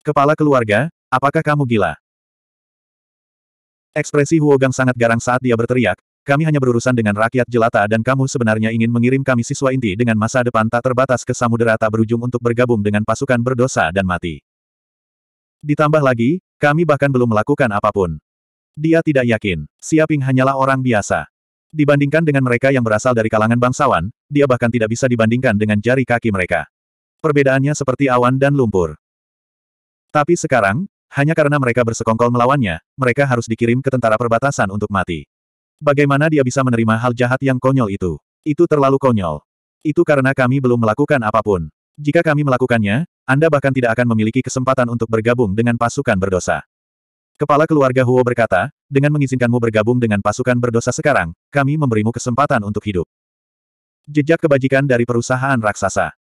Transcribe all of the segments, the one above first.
Kepala keluarga, apakah kamu gila? Ekspresi Huogang sangat garang saat dia berteriak, kami hanya berurusan dengan rakyat jelata dan kamu sebenarnya ingin mengirim kami siswa inti dengan masa depan tak terbatas ke samudera tak berujung untuk bergabung dengan pasukan berdosa dan mati. Ditambah lagi, kami bahkan belum melakukan apa pun. Dia tidak yakin, Siaping hanyalah orang biasa. Dibandingkan dengan mereka yang berasal dari kalangan bangsawan, dia bahkan tidak bisa dibandingkan dengan jari kaki mereka. Perbedaannya seperti awan dan lumpur. Tapi sekarang, hanya karena mereka bersekongkol melawannya, mereka harus dikirim ke tentara perbatasan untuk mati. Bagaimana dia bisa menerima hal jahat yang konyol itu? Itu terlalu konyol. Itu karena kami belum melakukan apa pun. Jika kami melakukannya, Anda bahkan tidak akan memiliki kesempatan untuk bergabung dengan pasukan berdosa. Kepala keluarga Huo berkata, dengan mengizinkanmu bergabung dengan pasukan berdosa sekarang, kami memberimu kesempatan untuk hidup. Jejak kebajikan dari perusahaan raksasa.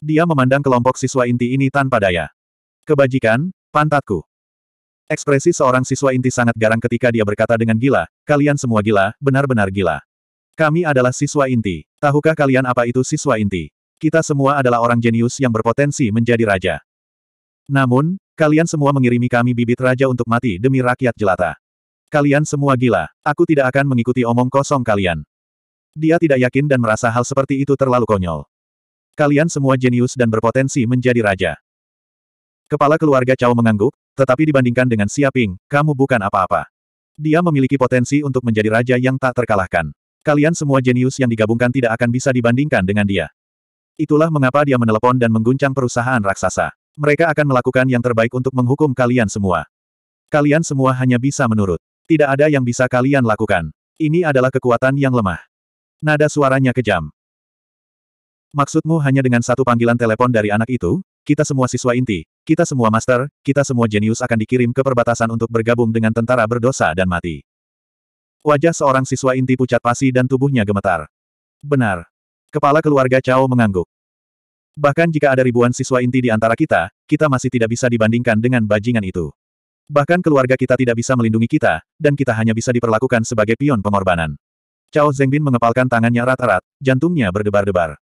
Dia memandang kelompok siswa inti ini tanpa daya. Kebajikan, Pantatku. Ekspresi seorang siswa inti sangat garang ketika dia berkata dengan gila, kalian semua gila, benar-benar gila. Kami adalah siswa inti. Tahukah kalian apa itu siswa inti? Kita semua adalah orang jenius yang berpotensi menjadi raja. Namun, kalian semua mengirimi kami bibit raja untuk mati demi rakyat jelata. Kalian semua gila. Aku tidak akan mengikuti omong kosong kalian. Dia tidak yakin dan merasa hal seperti itu terlalu konyol. Kalian semua jenius dan berpotensi menjadi raja. Kepala keluarga Cao mengangguk, tetapi dibandingkan dengan Siaping, kamu bukan apa-apa. Dia memiliki potensi untuk menjadi raja yang tak terkalahkan. Kalian semua jenius yang digabungkan tidak akan bisa dibandingkan dengan dia. Itulah mengapa dia menelepon dan mengguncang perusahaan raksasa. Mereka akan melakukan yang terbaik untuk menghukum kalian semua. Kalian semua hanya bisa menurut. Tidak ada yang bisa kalian lakukan. Ini adalah kekuatan yang lemah. Nada suaranya kejam. Maksudmu hanya dengan satu panggilan telepon dari anak itu, kita semua siswa inti, kita semua master, kita semua jenius akan dikirim ke perbatasan untuk bergabung dengan tentara berdosa dan mati. Wajah seorang siswa inti pucat pasi dan tubuhnya gemetar. Benar. Kepala keluarga Cao mengangguk. Bahkan jika ada ribuan siswa inti di antara kita, kita masih tidak bisa dibandingkan dengan bajingan itu. Bahkan keluarga kita tidak bisa melindungi kita, dan kita hanya bisa diperlakukan sebagai pion pengorbanan. Cao Zhengbin mengepalkan tangannya erat-erat, jantungnya berdebar-debar.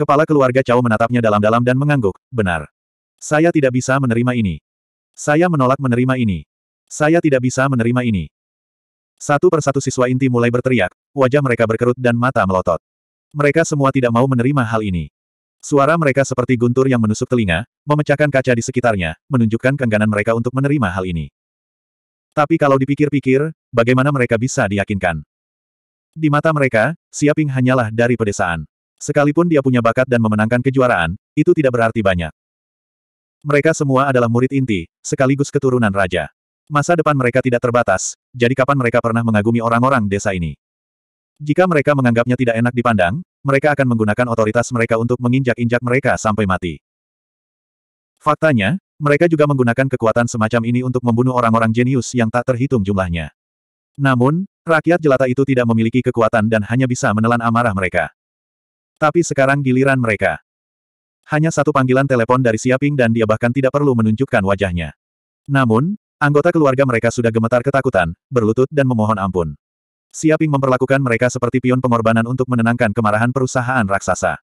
Kepala keluarga Cao menatapnya dalam-dalam dan mengangguk, benar. Saya tidak bisa menerima ini. Saya menolak menerima ini. Saya tidak bisa menerima ini. Satu persatu siswa inti mulai berteriak, wajah mereka berkerut dan mata melotot. Mereka semua tidak mau menerima hal ini. Suara mereka seperti guntur yang menusuk telinga, memecahkan kaca di sekitarnya, menunjukkan keengganan mereka untuk menerima hal ini. Tapi kalau dipikir-pikir, bagaimana mereka bisa diyakinkan? Di mata mereka, Siaping hanyalah dari pedesaan. Sekalipun dia punya bakat dan memenangkan kejuaraan, itu tidak berarti banyak. Mereka semua adalah murid inti, sekaligus keturunan raja. Masa depan mereka tidak terbatas, jadi kapan mereka pernah mengagumi orang-orang desa ini? Jika mereka menganggapnya tidak enak dipandang, mereka akan menggunakan otoritas mereka untuk menginjak-injak mereka sampai mati. Faktanya, mereka juga menggunakan kekuatan semacam ini untuk membunuh orang-orang jenius yang tak terhitung jumlahnya. Namun, rakyat jelata itu tidak memiliki kekuatan dan hanya bisa menelan amarah mereka. Tapi sekarang giliran mereka. Hanya satu panggilan telepon dari Siaping dan dia bahkan tidak perlu menunjukkan wajahnya. Namun, anggota keluarga mereka sudah gemetar ketakutan, berlutut dan memohon ampun. Siaping memperlakukan mereka seperti pion pengorbanan untuk menenangkan kemarahan perusahaan raksasa.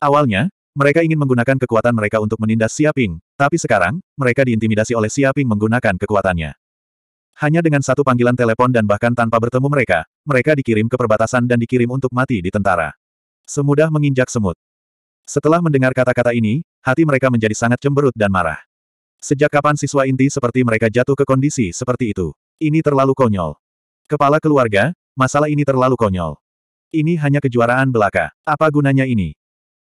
Awalnya, mereka ingin menggunakan kekuatan mereka untuk menindas Siaping, tapi sekarang, mereka diintimidasi oleh Siaping menggunakan kekuatannya. Hanya dengan satu panggilan telepon dan bahkan tanpa bertemu mereka, mereka dikirim ke perbatasan dan dikirim untuk mati di tentara. Semudah menginjak semut. Setelah mendengar kata-kata ini, hati mereka menjadi sangat cemberut dan marah. Sejak kapan siswa inti seperti mereka jatuh ke kondisi seperti itu? Ini terlalu konyol. Kepala keluarga, masalah ini terlalu konyol. Ini hanya kejuaraan belaka. Apa gunanya ini?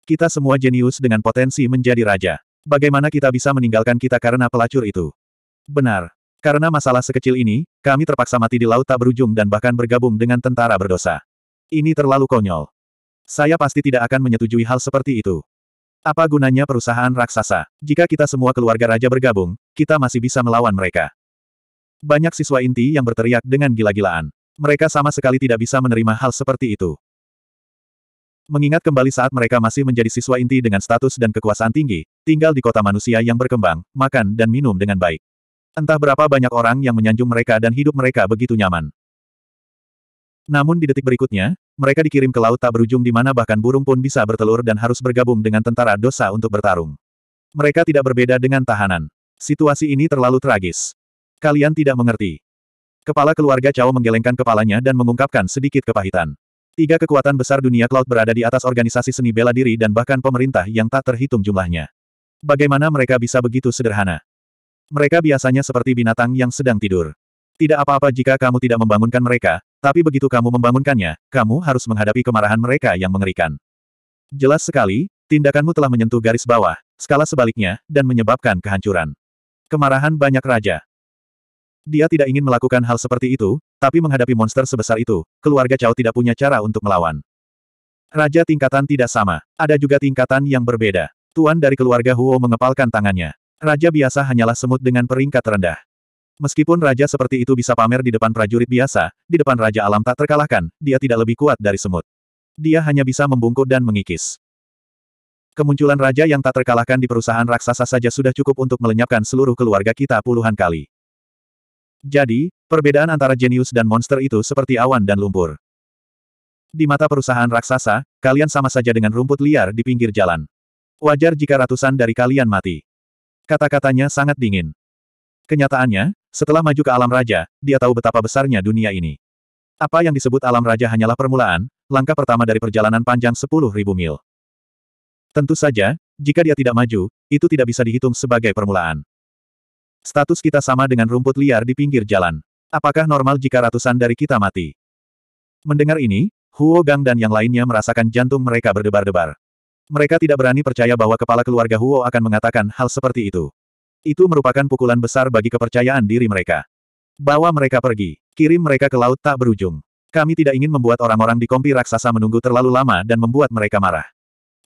Kita semua jenius dengan potensi menjadi raja. Bagaimana kita bisa meninggalkan kita karena pelacur itu? Benar, karena masalah sekecil ini, kami terpaksa mati di laut tak berujung dan bahkan bergabung dengan tentara berdosa. Ini terlalu konyol. Saya pasti tidak akan menyetujui hal seperti itu. Apa gunanya perusahaan raksasa? Jika kita semua keluarga raja bergabung, kita masih bisa melawan mereka. Banyak siswa inti yang berteriak dengan gila-gilaan. Mereka sama sekali tidak bisa menerima hal seperti itu. Mengingat kembali saat mereka masih menjadi siswa inti dengan status dan kekuasaan tinggi, tinggal di kota manusia yang berkembang, makan dan minum dengan baik. Entah berapa banyak orang yang menyanjung mereka dan hidup mereka begitu nyaman. Namun di detik berikutnya, mereka dikirim ke laut tak berujung di mana bahkan burung pun bisa bertelur dan harus bergabung dengan tentara dosa untuk bertarung. Mereka tidak berbeda dengan tahanan. Situasi ini terlalu tragis. Kalian tidak mengerti. Kepala keluarga Cao menggelengkan kepalanya dan mengungkapkan sedikit kepahitan. Tiga kekuatan besar dunia cloud berada di atas organisasi seni bela diri dan bahkan pemerintah yang tak terhitung jumlahnya. Bagaimana mereka bisa begitu sederhana? Mereka biasanya seperti binatang yang sedang tidur. Tidak apa-apa jika kamu tidak membangunkan mereka, tapi begitu kamu membangunkannya, kamu harus menghadapi kemarahan mereka yang mengerikan. Jelas sekali, tindakanmu telah menyentuh garis bawah, skala sebaliknya, dan menyebabkan kehancuran. Kemarahan banyak raja. Dia tidak ingin melakukan hal seperti itu, tapi menghadapi monster sebesar itu, keluarga Cao tidak punya cara untuk melawan. Raja tingkatan tidak sama, ada juga tingkatan yang berbeda. Tuan dari keluarga Huo mengepalkan tangannya. Raja biasa hanyalah semut dengan peringkat rendah. Meskipun raja seperti itu bisa pamer di depan prajurit biasa, di depan raja alam tak terkalahkan, dia tidak lebih kuat dari semut. Dia hanya bisa membungkuk dan mengikis. Kemunculan raja yang tak terkalahkan di perusahaan raksasa saja sudah cukup untuk melenyapkan seluruh keluarga kita puluhan kali. Jadi, perbedaan antara jenius dan monster itu seperti awan dan lumpur. Di mata perusahaan raksasa, kalian sama saja dengan rumput liar di pinggir jalan. Wajar jika ratusan dari kalian mati. Kata-katanya sangat dingin. Kenyataannya, setelah maju ke alam raja, dia tahu betapa besarnya dunia ini. Apa yang disebut alam raja hanyalah permulaan, langkah pertama dari perjalanan panjang 10.000 mil. Tentu saja, jika dia tidak maju, itu tidak bisa dihitung sebagai permulaan. Status kita sama dengan rumput liar di pinggir jalan. Apakah normal jika ratusan dari kita mati? Mendengar ini, Huo Gang dan yang lainnya merasakan jantung mereka berdebar-debar. Mereka tidak berani percaya bahwa kepala keluarga Huo akan mengatakan hal seperti itu. Itu merupakan pukulan besar bagi kepercayaan diri mereka. Bawa mereka pergi. Kirim mereka ke laut tak berujung. Kami tidak ingin membuat orang-orang di kompi raksasa menunggu terlalu lama dan membuat mereka marah.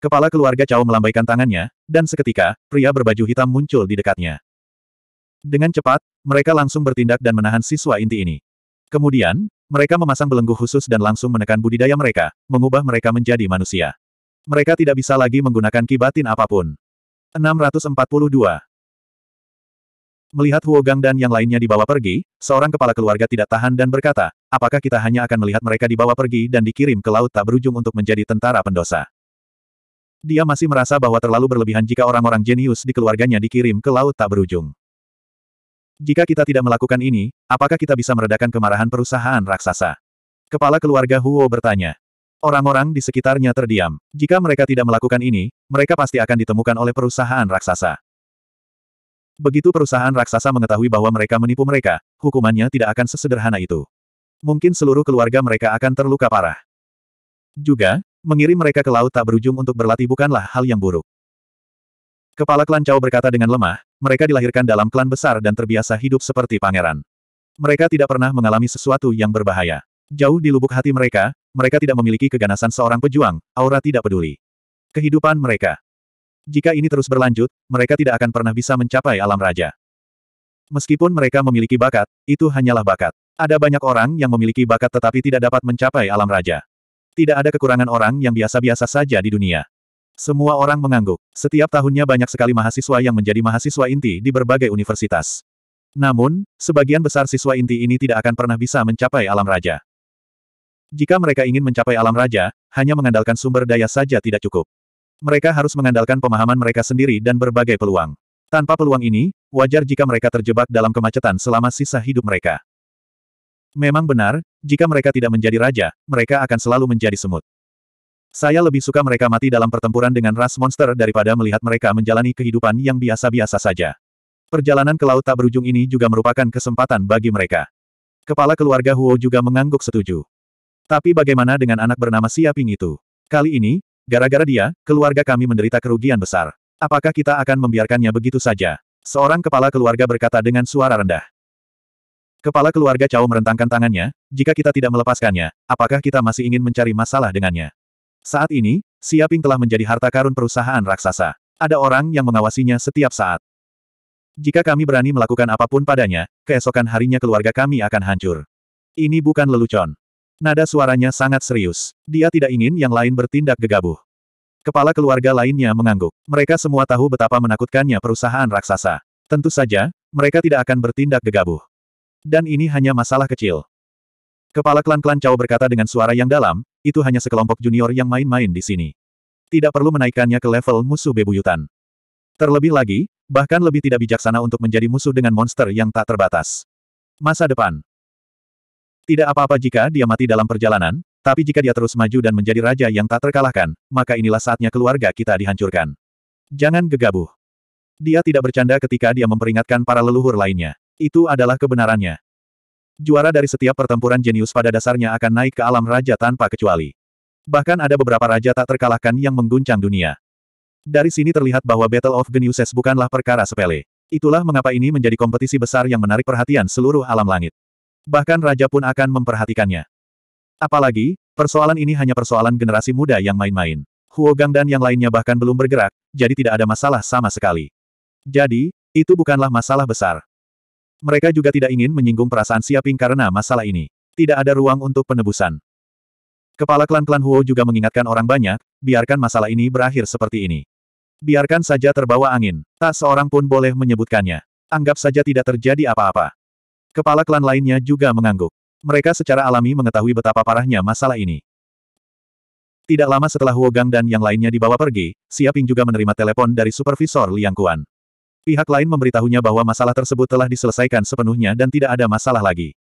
Kepala keluarga Cao melambaikan tangannya, dan seketika, pria berbaju hitam muncul di dekatnya. Dengan cepat, mereka langsung bertindak dan menahan siswa inti ini. Kemudian, mereka memasang belenggu khusus dan langsung menekan budidaya mereka, mengubah mereka menjadi manusia. Mereka tidak bisa lagi menggunakan kibatin apa pun. 642. Melihat Huo Gang dan yang lainnya dibawa pergi, seorang kepala keluarga tidak tahan dan berkata, apakah kita hanya akan melihat mereka dibawa pergi dan dikirim ke laut tak berujung untuk menjadi tentara pendosa? Dia masih merasa bahwa terlalu berlebihan jika orang-orang jenius di keluarganya dikirim ke laut tak berujung. Jika kita tidak melakukan ini, apakah kita bisa meredakan kemarahan perusahaan raksasa? Kepala keluarga Huo bertanya. Orang-orang di sekitarnya terdiam. Jika mereka tidak melakukan ini, mereka pasti akan ditemukan oleh perusahaan raksasa. Begitu perusahaan raksasa mengetahui bahwa mereka menipu mereka, hukumannya tidak akan sesederhana itu. Mungkin seluruh keluarga mereka akan terluka parah. Juga, mengirim mereka ke laut tak berujung untuk berlatih bukanlah hal yang buruk. Kepala klan Chao berkata dengan lemah, mereka dilahirkan dalam klan besar dan terbiasa hidup seperti pangeran. Mereka tidak pernah mengalami sesuatu yang berbahaya. Jauh di lubuk hati mereka, mereka tidak memiliki keganasan seorang pejuang, aura tidak peduli. Kehidupan mereka, jika ini terus berlanjut, mereka tidak akan pernah bisa mencapai alam raja. Meskipun mereka memiliki bakat, itu hanyalah bakat. Ada banyak orang yang memiliki bakat tetapi tidak dapat mencapai alam raja. Tidak ada kekurangan orang yang biasa-biasa saja di dunia. Semua orang mengangguk. Setiap tahunnya banyak sekali mahasiswa yang menjadi mahasiswa inti di berbagai universitas. Namun, sebagian besar siswa inti ini tidak akan pernah bisa mencapai alam raja. Jika mereka ingin mencapai alam raja, hanya mengandalkan sumber daya saja tidak cukup. Mereka harus mengandalkan pemahaman mereka sendiri dan berbagai peluang. Tanpa peluang ini, wajar jika mereka terjebak dalam kemacetan selama sisa hidup mereka. Memang benar, jika mereka tidak menjadi raja, mereka akan selalu menjadi semut. Saya lebih suka mereka mati dalam pertempuran dengan ras monster daripada melihat mereka menjalani kehidupan yang biasa-biasa saja. Perjalanan ke laut tak berujung ini juga merupakan kesempatan bagi mereka. Kepala keluarga Huo juga mengangguk setuju. Tapi bagaimana dengan anak bernama Siaping itu? Kali ini, Gara-gara dia, keluarga kami menderita kerugian besar. Apakah kita akan membiarkannya begitu saja? Seorang kepala keluarga berkata dengan suara rendah. Kepala keluarga Cao merentangkan tangannya, jika kita tidak melepaskannya, apakah kita masih ingin mencari masalah dengannya? Saat ini, Siaping telah menjadi harta karun perusahaan raksasa. Ada orang yang mengawasinya setiap saat. Jika kami berani melakukan apa pun padanya, keesokan harinya keluarga kami akan hancur. Ini bukan lelucon. Nada suaranya sangat serius. Dia tidak ingin yang lain bertindak gegabah. Kepala keluarga lainnya mengangguk. Mereka semua tahu betapa menakutkannya perusahaan raksasa. Tentu saja, mereka tidak akan bertindak gegabah. Dan ini hanya masalah kecil. Kepala klan-klan Cao berkata dengan suara yang dalam, itu hanya sekelompok junior yang main-main di sini. Tidak perlu menaikkannya ke level musuh bebuyutan. Terlebih lagi, bahkan lebih tidak bijaksana untuk menjadi musuh dengan monster yang tak terbatas. Masa depan. Tidak apa-apa jika dia mati dalam perjalanan, tapi jika dia terus maju dan menjadi raja yang tak terkalahkan, maka inilah saatnya keluarga kita dihancurkan. Jangan gegabah. Dia tidak bercanda ketika dia memperingatkan para leluhur lainnya. Itu adalah kebenarannya. Juara dari setiap pertempuran jenius pada dasarnya akan naik ke alam raja tanpa kecuali. Bahkan ada beberapa raja tak terkalahkan yang mengguncang dunia. Dari sini terlihat bahwa Battle of Geniuses bukanlah perkara sepele. Itulah mengapa ini menjadi kompetisi besar yang menarik perhatian seluruh alam langit. Bahkan raja pun akan memperhatikannya. Apalagi, persoalan ini hanya persoalan generasi muda yang main-main. Huo Gang dan yang lainnya bahkan belum bergerak, jadi tidak ada masalah sama sekali. Jadi, itu bukanlah masalah besar. Mereka juga tidak ingin menyinggung perasaan Siaping karena masalah ini. Tidak ada ruang untuk penebusan. Kepala klan-klan Huo juga mengingatkan orang banyak, biarkan masalah ini berakhir seperti ini. Biarkan saja terbawa angin. Tak seorang pun boleh menyebutkannya. Anggap saja tidak terjadi apa-apa. Kepala klan lainnya juga mengangguk. Mereka secara alami mengetahui betapa parahnya masalah ini. Tidak lama setelah Wogang dan yang lainnya dibawa pergi, Siaping juga menerima telepon dari Supervisor Liang Kuan. Pihak lain memberitahunya bahwa masalah tersebut telah diselesaikan sepenuhnya dan tidak ada masalah lagi.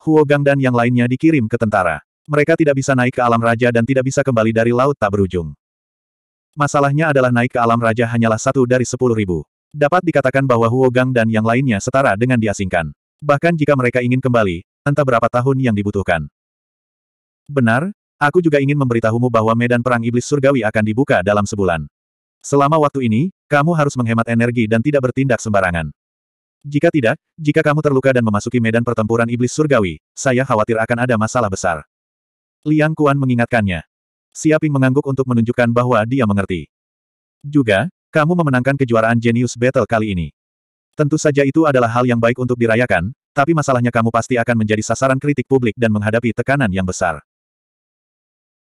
Huogang dan yang lainnya dikirim ke tentara. Mereka tidak bisa naik ke alam raja dan tidak bisa kembali dari laut tak berujung. Masalahnya adalah naik ke alam raja hanyalah satu dari sepuluh ribu. Dapat dikatakan bahwa Huo Gang dan yang lainnya setara dengan diasingkan. Bahkan jika mereka ingin kembali, entah berapa tahun yang dibutuhkan. Benar, aku juga ingin memberitahumu bahwa medan perang iblis surgawi akan dibuka dalam sebulan. Selama waktu ini, kamu harus menghemat energi dan tidak bertindak sembarangan. Jika tidak, jika kamu terluka dan memasuki medan pertempuran iblis surgawi, saya khawatir akan ada masalah besar. Liang Kuan mengingatkannya. Siaping mengangguk untuk menunjukkan bahwa dia mengerti. Juga, kamu memenangkan kejuaraan Genius Battle kali ini. Tentu saja itu adalah hal yang baik untuk dirayakan, tapi masalahnya kamu pasti akan menjadi sasaran kritik publik dan menghadapi tekanan yang besar.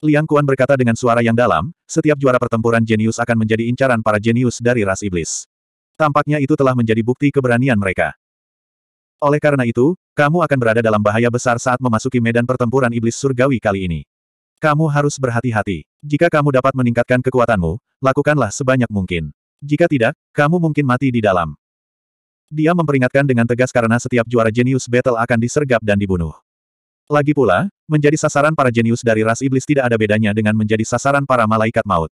Liang Kuan berkata dengan suara yang dalam, setiap juara pertempuran jenius akan menjadi incaran para jenius dari ras iblis. Tampaknya itu telah menjadi bukti keberanian mereka. Oleh karena itu, kamu akan berada dalam bahaya besar saat memasuki medan pertempuran iblis surgawi kali ini. Kamu harus berhati-hati. Jika kamu dapat meningkatkan kekuatanmu, lakukanlah sebanyak mungkin. Jika tidak, kamu mungkin mati di dalam. Dia memperingatkan dengan tegas karena setiap juara jenius battle akan disergap dan dibunuh. Lagi pula, menjadi sasaran para jenius dari ras iblis tidak ada bedanya dengan menjadi sasaran para malaikat maut.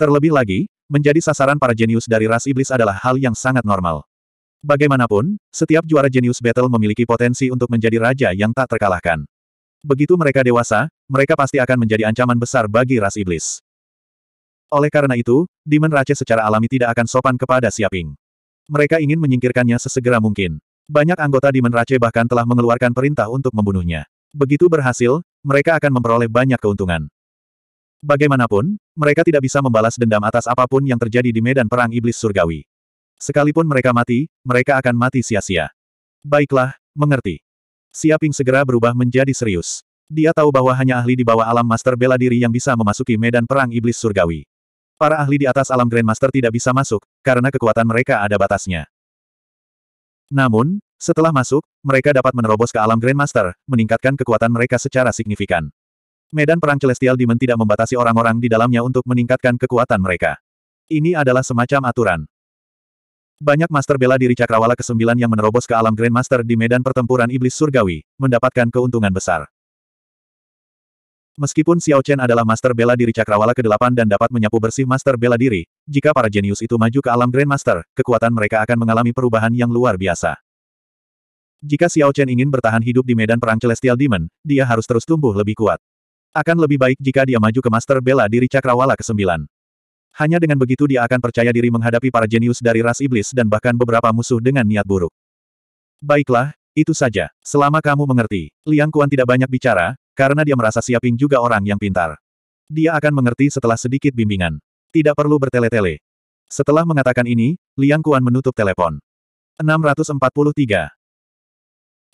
Terlebih lagi, menjadi sasaran para jenius dari ras iblis adalah hal yang sangat normal. Bagaimanapun, setiap juara jenius battle memiliki potensi untuk menjadi raja yang tak terkalahkan. Begitu mereka dewasa, mereka pasti akan menjadi ancaman besar bagi ras iblis. Oleh karena itu, Demon Rache secara alami tidak akan sopan kepada Siaping. Mereka ingin menyingkirkannya sesegera mungkin. Banyak anggota Demon Rache bahkan telah mengeluarkan perintah untuk membunuhnya. Begitu berhasil, mereka akan memperoleh banyak keuntungan. Bagaimanapun, mereka tidak bisa membalas dendam atas apa pun yang terjadi di medan perang iblis surgawi. Sekalipun mereka mati, mereka akan mati sia-sia. Baiklah, mengerti. Siaping segera berubah menjadi serius. Dia tahu bahwa hanya ahli di bawah alam master bela diri yang bisa memasuki medan perang iblis surgawi. Para ahli di atas alam Grandmaster tidak bisa masuk, karena kekuatan mereka ada batasnya. Namun, setelah masuk, mereka dapat menerobos ke alam Grandmaster, meningkatkan kekuatan mereka secara signifikan. Medan perang Celestial Demon tidak membatasi orang-orang di dalamnya untuk meningkatkan kekuatan mereka. Ini adalah semacam aturan. Banyak master bela diri cakrawala ke-9 yang menerobos ke alam Grandmaster di medan pertempuran iblis surgawi, mendapatkan keuntungan besar. Meskipun Xiao Chen adalah master bela diri cakrawala ke-8 dan dapat menyapu bersih master bela diri, jika para jenius itu maju ke alam Grandmaster, kekuatan mereka akan mengalami perubahan yang luar biasa. Jika Xiao Chen ingin bertahan hidup di medan perang Celestial Demon, dia harus terus tumbuh lebih kuat. Akan lebih baik jika dia maju ke master bela diri cakrawala ke-9. Hanya dengan begitu dia akan percaya diri menghadapi para jenius dari ras iblis dan bahkan beberapa musuh dengan niat buruk. Baiklah, itu saja. Selama kamu mengerti, Liang Kuan tidak banyak bicara, karena dia merasa Siaping juga orang yang pintar. Dia akan mengerti setelah sedikit bimbingan. Tidak perlu bertele-tele. Setelah mengatakan ini, Liang Kuan menutup telepon. 643.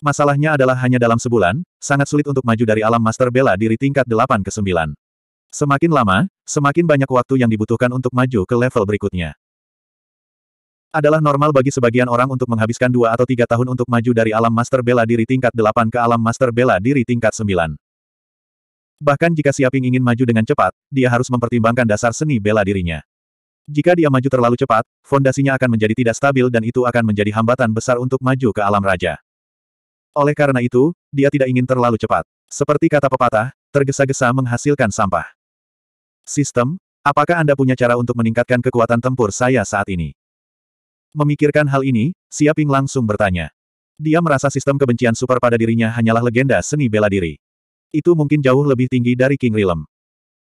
Masalahnya adalah hanya dalam sebulan, sangat sulit untuk maju dari alam master bela diri tingkat 8 ke 9. Semakin lama, semakin banyak waktu yang dibutuhkan untuk maju ke level berikutnya. Adalah normal bagi sebagian orang untuk menghabiskan dua atau tiga tahun untuk maju dari alam master bela diri tingkat 8 ke alam master bela diri tingkat 9. Bahkan jika Siaping ingin maju dengan cepat, dia harus mempertimbangkan dasar seni bela dirinya. Jika dia maju terlalu cepat, fondasinya akan menjadi tidak stabil dan itu akan menjadi hambatan besar untuk maju ke alam raja. Oleh karena itu, dia tidak ingin terlalu cepat. Seperti kata pepatah, tergesa-gesa menghasilkan sampah. Sistem, apakah Anda punya cara untuk meningkatkan kekuatan tempur saya saat ini? Memikirkan hal ini, Siaping langsung bertanya. Dia merasa sistem kebencian super pada dirinya hanyalah legenda seni bela diri. Itu mungkin jauh lebih tinggi dari King Rilem.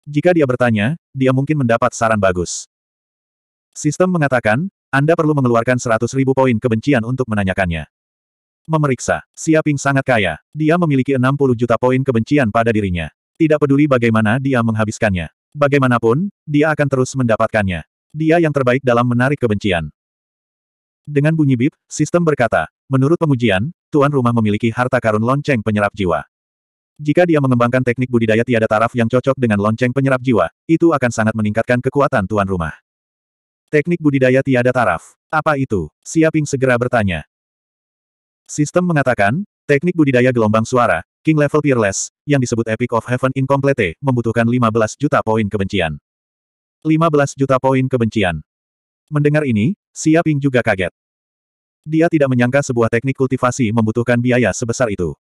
Jika dia bertanya, dia mungkin mendapat saran bagus. Sistem mengatakan, Anda perlu mengeluarkan 100 ribu poin kebencian untuk menanyakannya. Memeriksa, Siaping sangat kaya. Dia memiliki 60 juta poin kebencian pada dirinya. Tidak peduli bagaimana dia menghabiskannya. Bagaimanapun, dia akan terus mendapatkannya. Dia yang terbaik dalam menarik kebencian. Dengan bunyi bip, sistem berkata, menurut pengujian, tuan rumah memiliki harta karun lonceng penyerap jiwa. Jika dia mengembangkan teknik budidaya tiada taraf yang cocok dengan lonceng penyerap jiwa, itu akan sangat meningkatkan kekuatan tuan rumah. Teknik budidaya tiada taraf. Apa itu? Siaping segera bertanya. Sistem mengatakan, teknik budidaya gelombang suara, King Level Peerless, yang disebut Epic of Heaven Incomplete, membutuhkan 15 juta poin kebencian. 15 juta poin kebencian. Mendengar ini, Siaping juga kaget. Dia tidak menyangka sebuah teknik kultivasi membutuhkan biaya sebesar itu.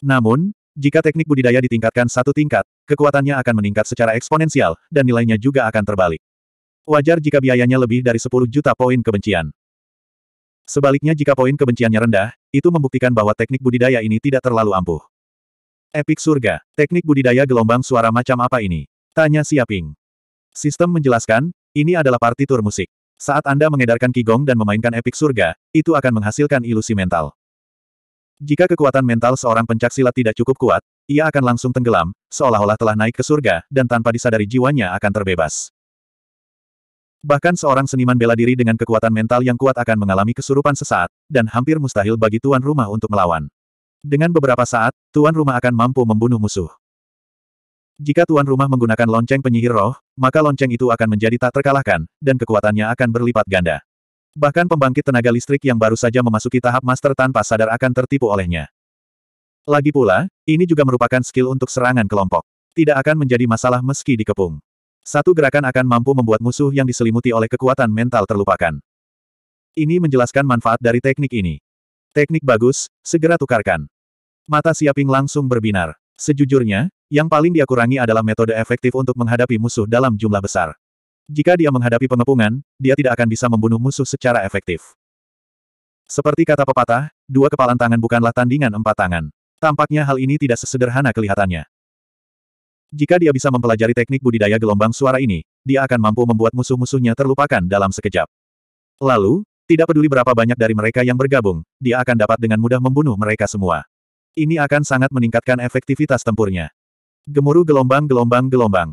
Namun, jika teknik budidaya ditingkatkan satu tingkat, kekuatannya akan meningkat secara eksponensial, dan nilainya juga akan terbalik. Wajar jika biayanya lebih dari 10 juta poin kebencian. Sebaliknya jika poin kebenciannya rendah, itu membuktikan bahwa teknik budidaya ini tidak terlalu ampuh. Epik surga, teknik budidaya gelombang suara macam apa ini? Tanya Siaping. Sistem menjelaskan, ini adalah partitur musik. Saat Anda mengedarkan Qigong dan memainkan epik surga, itu akan menghasilkan ilusi mental. Jika kekuatan mental seorang pencaksilat tidak cukup kuat, ia akan langsung tenggelam, seolah-olah telah naik ke surga, dan tanpa disadari jiwanya akan terbebas. Bahkan seorang seniman bela diri dengan kekuatan mental yang kuat akan mengalami kesurupan sesaat, dan hampir mustahil bagi tuan rumah untuk melawan. Dengan beberapa saat, tuan rumah akan mampu membunuh musuh. Jika tuan rumah menggunakan lonceng penyihir roh, maka lonceng itu akan menjadi tak terkalahkan, dan kekuatannya akan berlipat ganda. Bahkan pembangkit tenaga listrik yang baru saja memasuki tahap master tanpa sadar akan tertipu olehnya. Lagi pula, ini juga merupakan skill untuk serangan kelompok. Tidak akan menjadi masalah meski dikepung. Satu gerakan akan mampu membuat musuh yang diselimuti oleh kekuatan mental terlupakan. Ini menjelaskan manfaat dari teknik ini. Teknik bagus, segera tukarkan. Mata Siaping langsung berbinar. Sejujurnya, yang paling dia kurangi adalah metode efektif untuk menghadapi musuh dalam jumlah besar. Jika dia menghadapi pengepungan, dia tidak akan bisa membunuh musuh secara efektif. Seperti kata pepatah, dua kepalan tangan bukanlah tandingan empat tangan. Tampaknya hal ini tidak sesederhana kelihatannya. Jika dia bisa mempelajari teknik budidaya gelombang suara ini, dia akan mampu membuat musuh-musuhnya terlupakan dalam sekejap. Lalu, tidak peduli berapa banyak dari mereka yang bergabung, dia akan dapat dengan mudah membunuh mereka semua. Ini akan sangat meningkatkan efektivitas tempurnya. Gemuruh gelombang-gelombang-gelombang.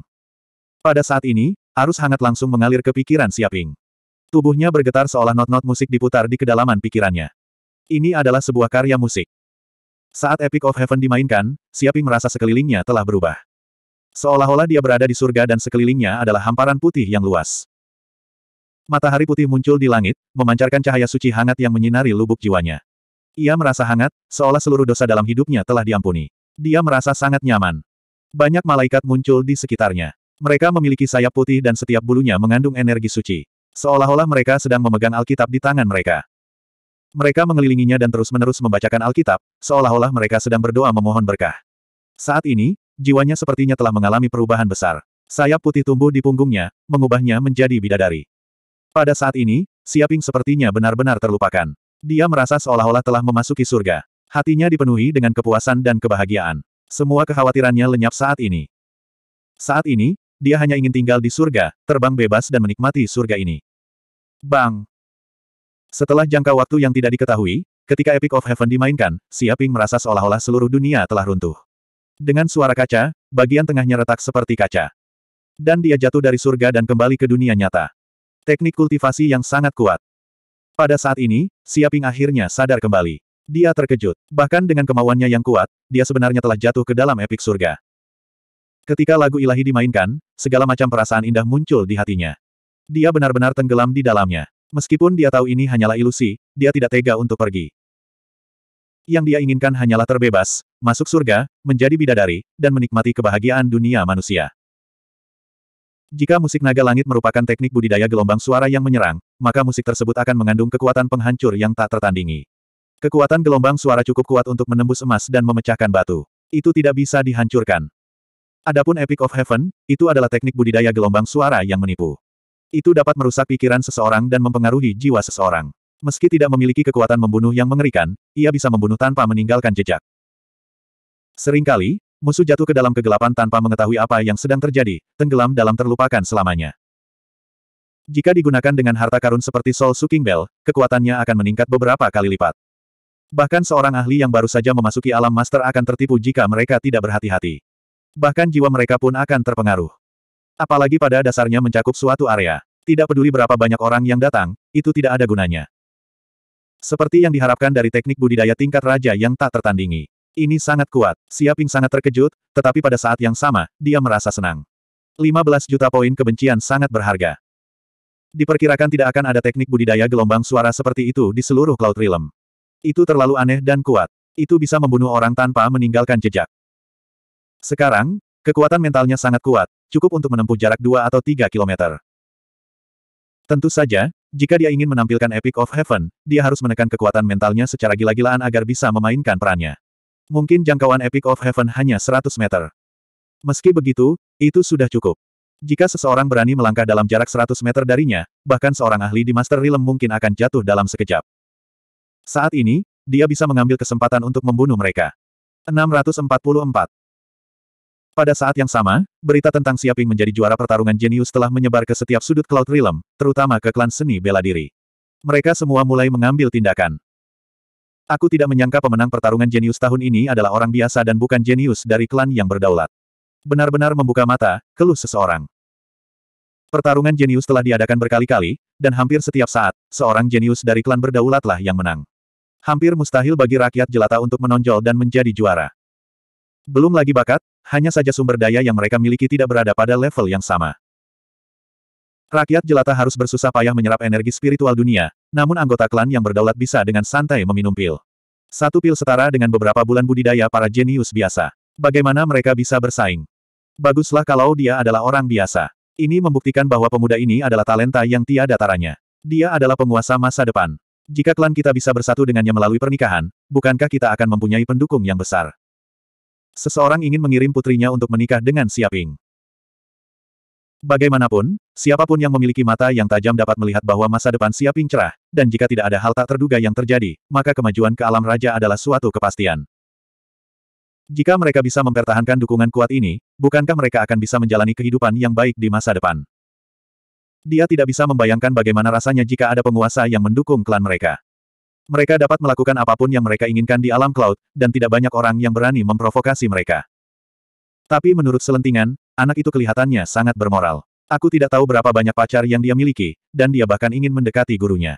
Pada saat ini, arus hangat langsung mengalir ke pikiran Siaping. Tubuhnya bergetar seolah not-not musik diputar di kedalaman pikirannya. Ini adalah sebuah karya musik. Saat Epic of Heaven dimainkan, Siaping merasa sekelilingnya telah berubah. Seolah-olah dia berada di surga dan sekelilingnya adalah hamparan putih yang luas. Matahari putih muncul di langit, memancarkan cahaya suci hangat yang menyinari lubuk jiwanya. Ia merasa hangat, seolah seluruh dosa dalam hidupnya telah diampuni. Dia merasa sangat nyaman. Banyak malaikat muncul di sekitarnya. Mereka memiliki sayap putih dan setiap bulunya mengandung energi suci. Seolah-olah mereka sedang memegang Alkitab di tangan mereka. Mereka mengelilinginya dan terus-menerus membacakan Alkitab, seolah-olah mereka sedang berdoa memohon berkah. Saat ini, Jiwanya sepertinya telah mengalami perubahan besar. Sayap putih tumbuh di punggungnya, mengubahnya menjadi bidadari. Pada saat ini, Siaping sepertinya benar-benar terlupakan. Dia merasa seolah-olah telah memasuki surga. Hatinya dipenuhi dengan kepuasan dan kebahagiaan. Semua kekhawatirannya lenyap saat ini. Saat ini, dia hanya ingin tinggal di surga, terbang bebas dan menikmati surga ini. Bang! Setelah jangka waktu yang tidak diketahui, ketika Epic of Heaven dimainkan, Siaping merasa seolah-olah seluruh dunia telah runtuh. Dengan suara kaca, bagian tengahnya retak seperti kaca. Dan dia jatuh dari surga dan kembali ke dunia nyata. Teknik kultivasi yang sangat kuat. Pada saat ini, Siaping akhirnya sadar kembali. Dia terkejut. Bahkan dengan kemauannya yang kuat, dia sebenarnya telah jatuh ke dalam epik surga. Ketika lagu ilahi dimainkan, segala macam perasaan indah muncul di hatinya. Dia benar-benar tenggelam di dalamnya. Meskipun dia tahu ini hanyalah ilusi, dia tidak tega untuk pergi. Yang dia inginkan hanyalah terbebas, masuk surga, menjadi bidadari, dan menikmati kebahagiaan dunia manusia. Jika musik naga langit merupakan teknik budidaya gelombang suara yang menyerang, maka musik tersebut akan mengandung kekuatan penghancur yang tak tertandingi. Kekuatan gelombang suara cukup kuat untuk menembus emas dan memecahkan batu. Itu tidak bisa dihancurkan. Adapun Epic of Heaven, itu adalah teknik budidaya gelombang suara yang menipu. Itu dapat merusak pikiran seseorang dan mempengaruhi jiwa seseorang. Meski tidak memiliki kekuatan membunuh yang mengerikan, ia bisa membunuh tanpa meninggalkan jejak. Seringkali, musuh jatuh ke dalam kegelapan tanpa mengetahui apa yang sedang terjadi, tenggelam dalam terlupakan selamanya. Jika digunakan dengan harta karun seperti Soul Suking Bell, kekuatannya akan meningkat beberapa kali lipat. Bahkan seorang ahli yang baru saja memasuki alam master akan tertipu jika mereka tidak berhati-hati. Bahkan jiwa mereka pun akan terpengaruh. Apalagi pada dasarnya mencakup suatu area. Tidak peduli berapa banyak orang yang datang, itu tidak ada gunanya. Seperti yang diharapkan dari teknik budidaya tingkat raja yang tak tertandingi. Ini sangat kuat. Siaping sangat terkejut, tetapi pada saat yang sama, dia merasa senang. 15 juta poin kebencian sangat berharga. Diperkirakan tidak akan ada teknik budidaya gelombang suara seperti itu di seluruh Cloud Realm. Itu terlalu aneh dan kuat. Itu bisa membunuh orang tanpa meninggalkan jejak. Sekarang, kekuatan mentalnya sangat kuat, cukup untuk menempuh jarak 2 atau 3 kilometer. Tentu saja, jika dia ingin menampilkan Epic of Heaven, dia harus menekan kekuatan mentalnya secara gila-gilaan agar bisa memainkan perannya. Mungkin jangkauan Epic of Heaven hanya 100 meter. Meski begitu, itu sudah cukup. Jika seseorang berani melangkah dalam jarak 100 meter darinya, bahkan seorang ahli di Master Realm mungkin akan jatuh dalam sekejap. Saat ini, dia bisa mengambil kesempatan untuk membunuh mereka. 644. Pada saat yang sama, berita tentang Siaping menjadi juara pertarungan jenius telah menyebar ke setiap sudut Cloud Realm, terutama ke klan seni bela diri. Mereka semua mulai mengambil tindakan. Aku tidak menyangka pemenang pertarungan jenius tahun ini adalah orang biasa dan bukan jenius dari klan yang berdaulat. Benar-benar membuka mata, keluh seseorang. Pertarungan jenius telah diadakan berkali-kali, dan hampir setiap saat, seorang jenius dari klan berdaulatlah yang menang. Hampir mustahil bagi rakyat jelata untuk menonjol dan menjadi juara. Belum lagi bakat, hanya saja sumber daya yang mereka miliki tidak berada pada level yang sama. Rakyat jelata harus bersusah payah menyerap energi spiritual dunia, namun anggota klan yang berdaulat bisa dengan santai meminum pil. Satu pil setara dengan beberapa bulan budidaya para jenius biasa. Bagaimana mereka bisa bersaing? Baguslah kalau dia adalah orang biasa. Ini membuktikan bahwa pemuda ini adalah talenta yang tiada taranya. Dia adalah penguasa masa depan. Jika klan kita bisa bersatu dengannya melalui pernikahan, bukankah kita akan mempunyai pendukung yang besar? Seseorang ingin mengirim putrinya untuk menikah dengan Siaping. Bagaimanapun, siapa pun yang memiliki mata yang tajam dapat melihat bahwa masa depan Siaping cerah, dan jika tidak ada hal tak terduga yang terjadi, maka kemajuan ke alam raja adalah suatu kepastian. Jika mereka bisa mempertahankan dukungan kuat ini, bukankah mereka akan bisa menjalani kehidupan yang baik di masa depan? Dia tidak bisa membayangkan bagaimana rasanya jika ada penguasa yang mendukung klan mereka. Mereka dapat melakukan apa pun yang mereka inginkan di alam cloud, dan tidak banyak orang yang berani memprovokasi mereka. Tapi menurut selentingan, anak itu kelihatannya sangat bermoral. Aku tidak tahu berapa banyak pacar yang dia miliki, dan dia bahkan ingin mendekati gurunya.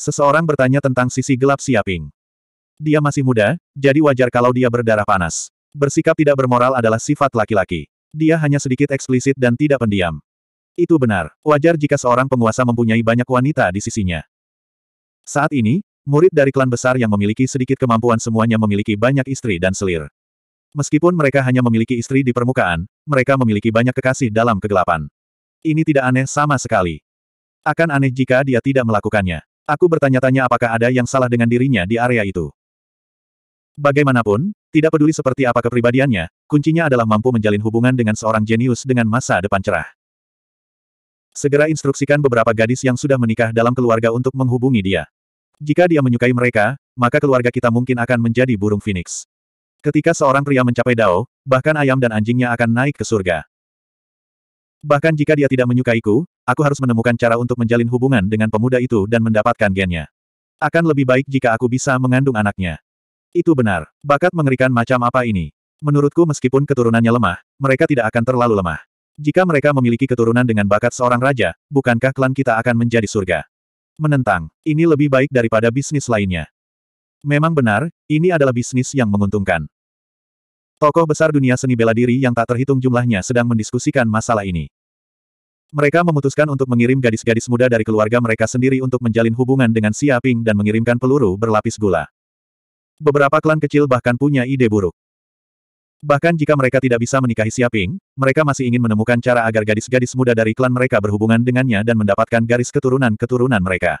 Seseorang bertanya tentang sisi gelap Siaping. Dia masih muda, jadi wajar kalau dia berdarah panas. Bersikap tidak bermoral adalah sifat laki-laki. Dia hanya sedikit eksplisit dan tidak pendiam. Itu benar. Wajar jika seorang penguasa mempunyai banyak wanita di sisinya. Saat ini, murid dari klan besar yang memiliki sedikit kemampuan semuanya memiliki banyak istri dan selir. Meskipun mereka hanya memiliki istri di permukaan, mereka memiliki banyak kekasih dalam kegelapan. Ini tidak aneh sama sekali. Akan aneh jika dia tidak melakukannya. Aku bertanya-tanya apakah ada yang salah dengan dirinya di area itu. Bagaimanapun, tidak peduli seperti apa kepribadiannya, kuncinya adalah mampu menjalin hubungan dengan seorang jenius dengan masa depan cerah. Segera instruksikan beberapa gadis yang sudah menikah dalam keluarga untuk menghubungi dia. Jika dia menyukai mereka, maka keluarga kita mungkin akan menjadi burung phoenix. Ketika seorang pria mencapai Dao, bahkan ayam dan anjingnya akan naik ke surga. Bahkan jika dia tidak menyukaiku, aku harus menemukan cara untuk menjalin hubungan dengan pemuda itu dan mendapatkan gennya. Akan lebih baik jika aku bisa mengandung anaknya. Itu benar. Bakat mengerikan macam apa ini? Menurutku meskipun keturunannya lemah, mereka tidak akan terlalu lemah. Jika mereka memiliki keturunan dengan bakat seorang raja, bukankah klan kita akan menjadi surga? Menentang, ini lebih baik daripada bisnis lainnya. Memang benar, ini adalah bisnis yang menguntungkan. Tokoh besar dunia seni bela diri yang tak terhitung jumlahnya sedang mendiskusikan masalah ini. Mereka memutuskan untuk mengirim gadis-gadis muda dari keluarga mereka sendiri untuk menjalin hubungan dengan Siaping dan mengirimkan peluru berlapis gula. Beberapa klan kecil bahkan punya ide buruk. Bahkan jika mereka tidak bisa menikahi Siaping, mereka masih ingin menemukan cara agar gadis-gadis muda dari klan mereka berhubungan dengannya dan mendapatkan garis keturunan-keturunan mereka.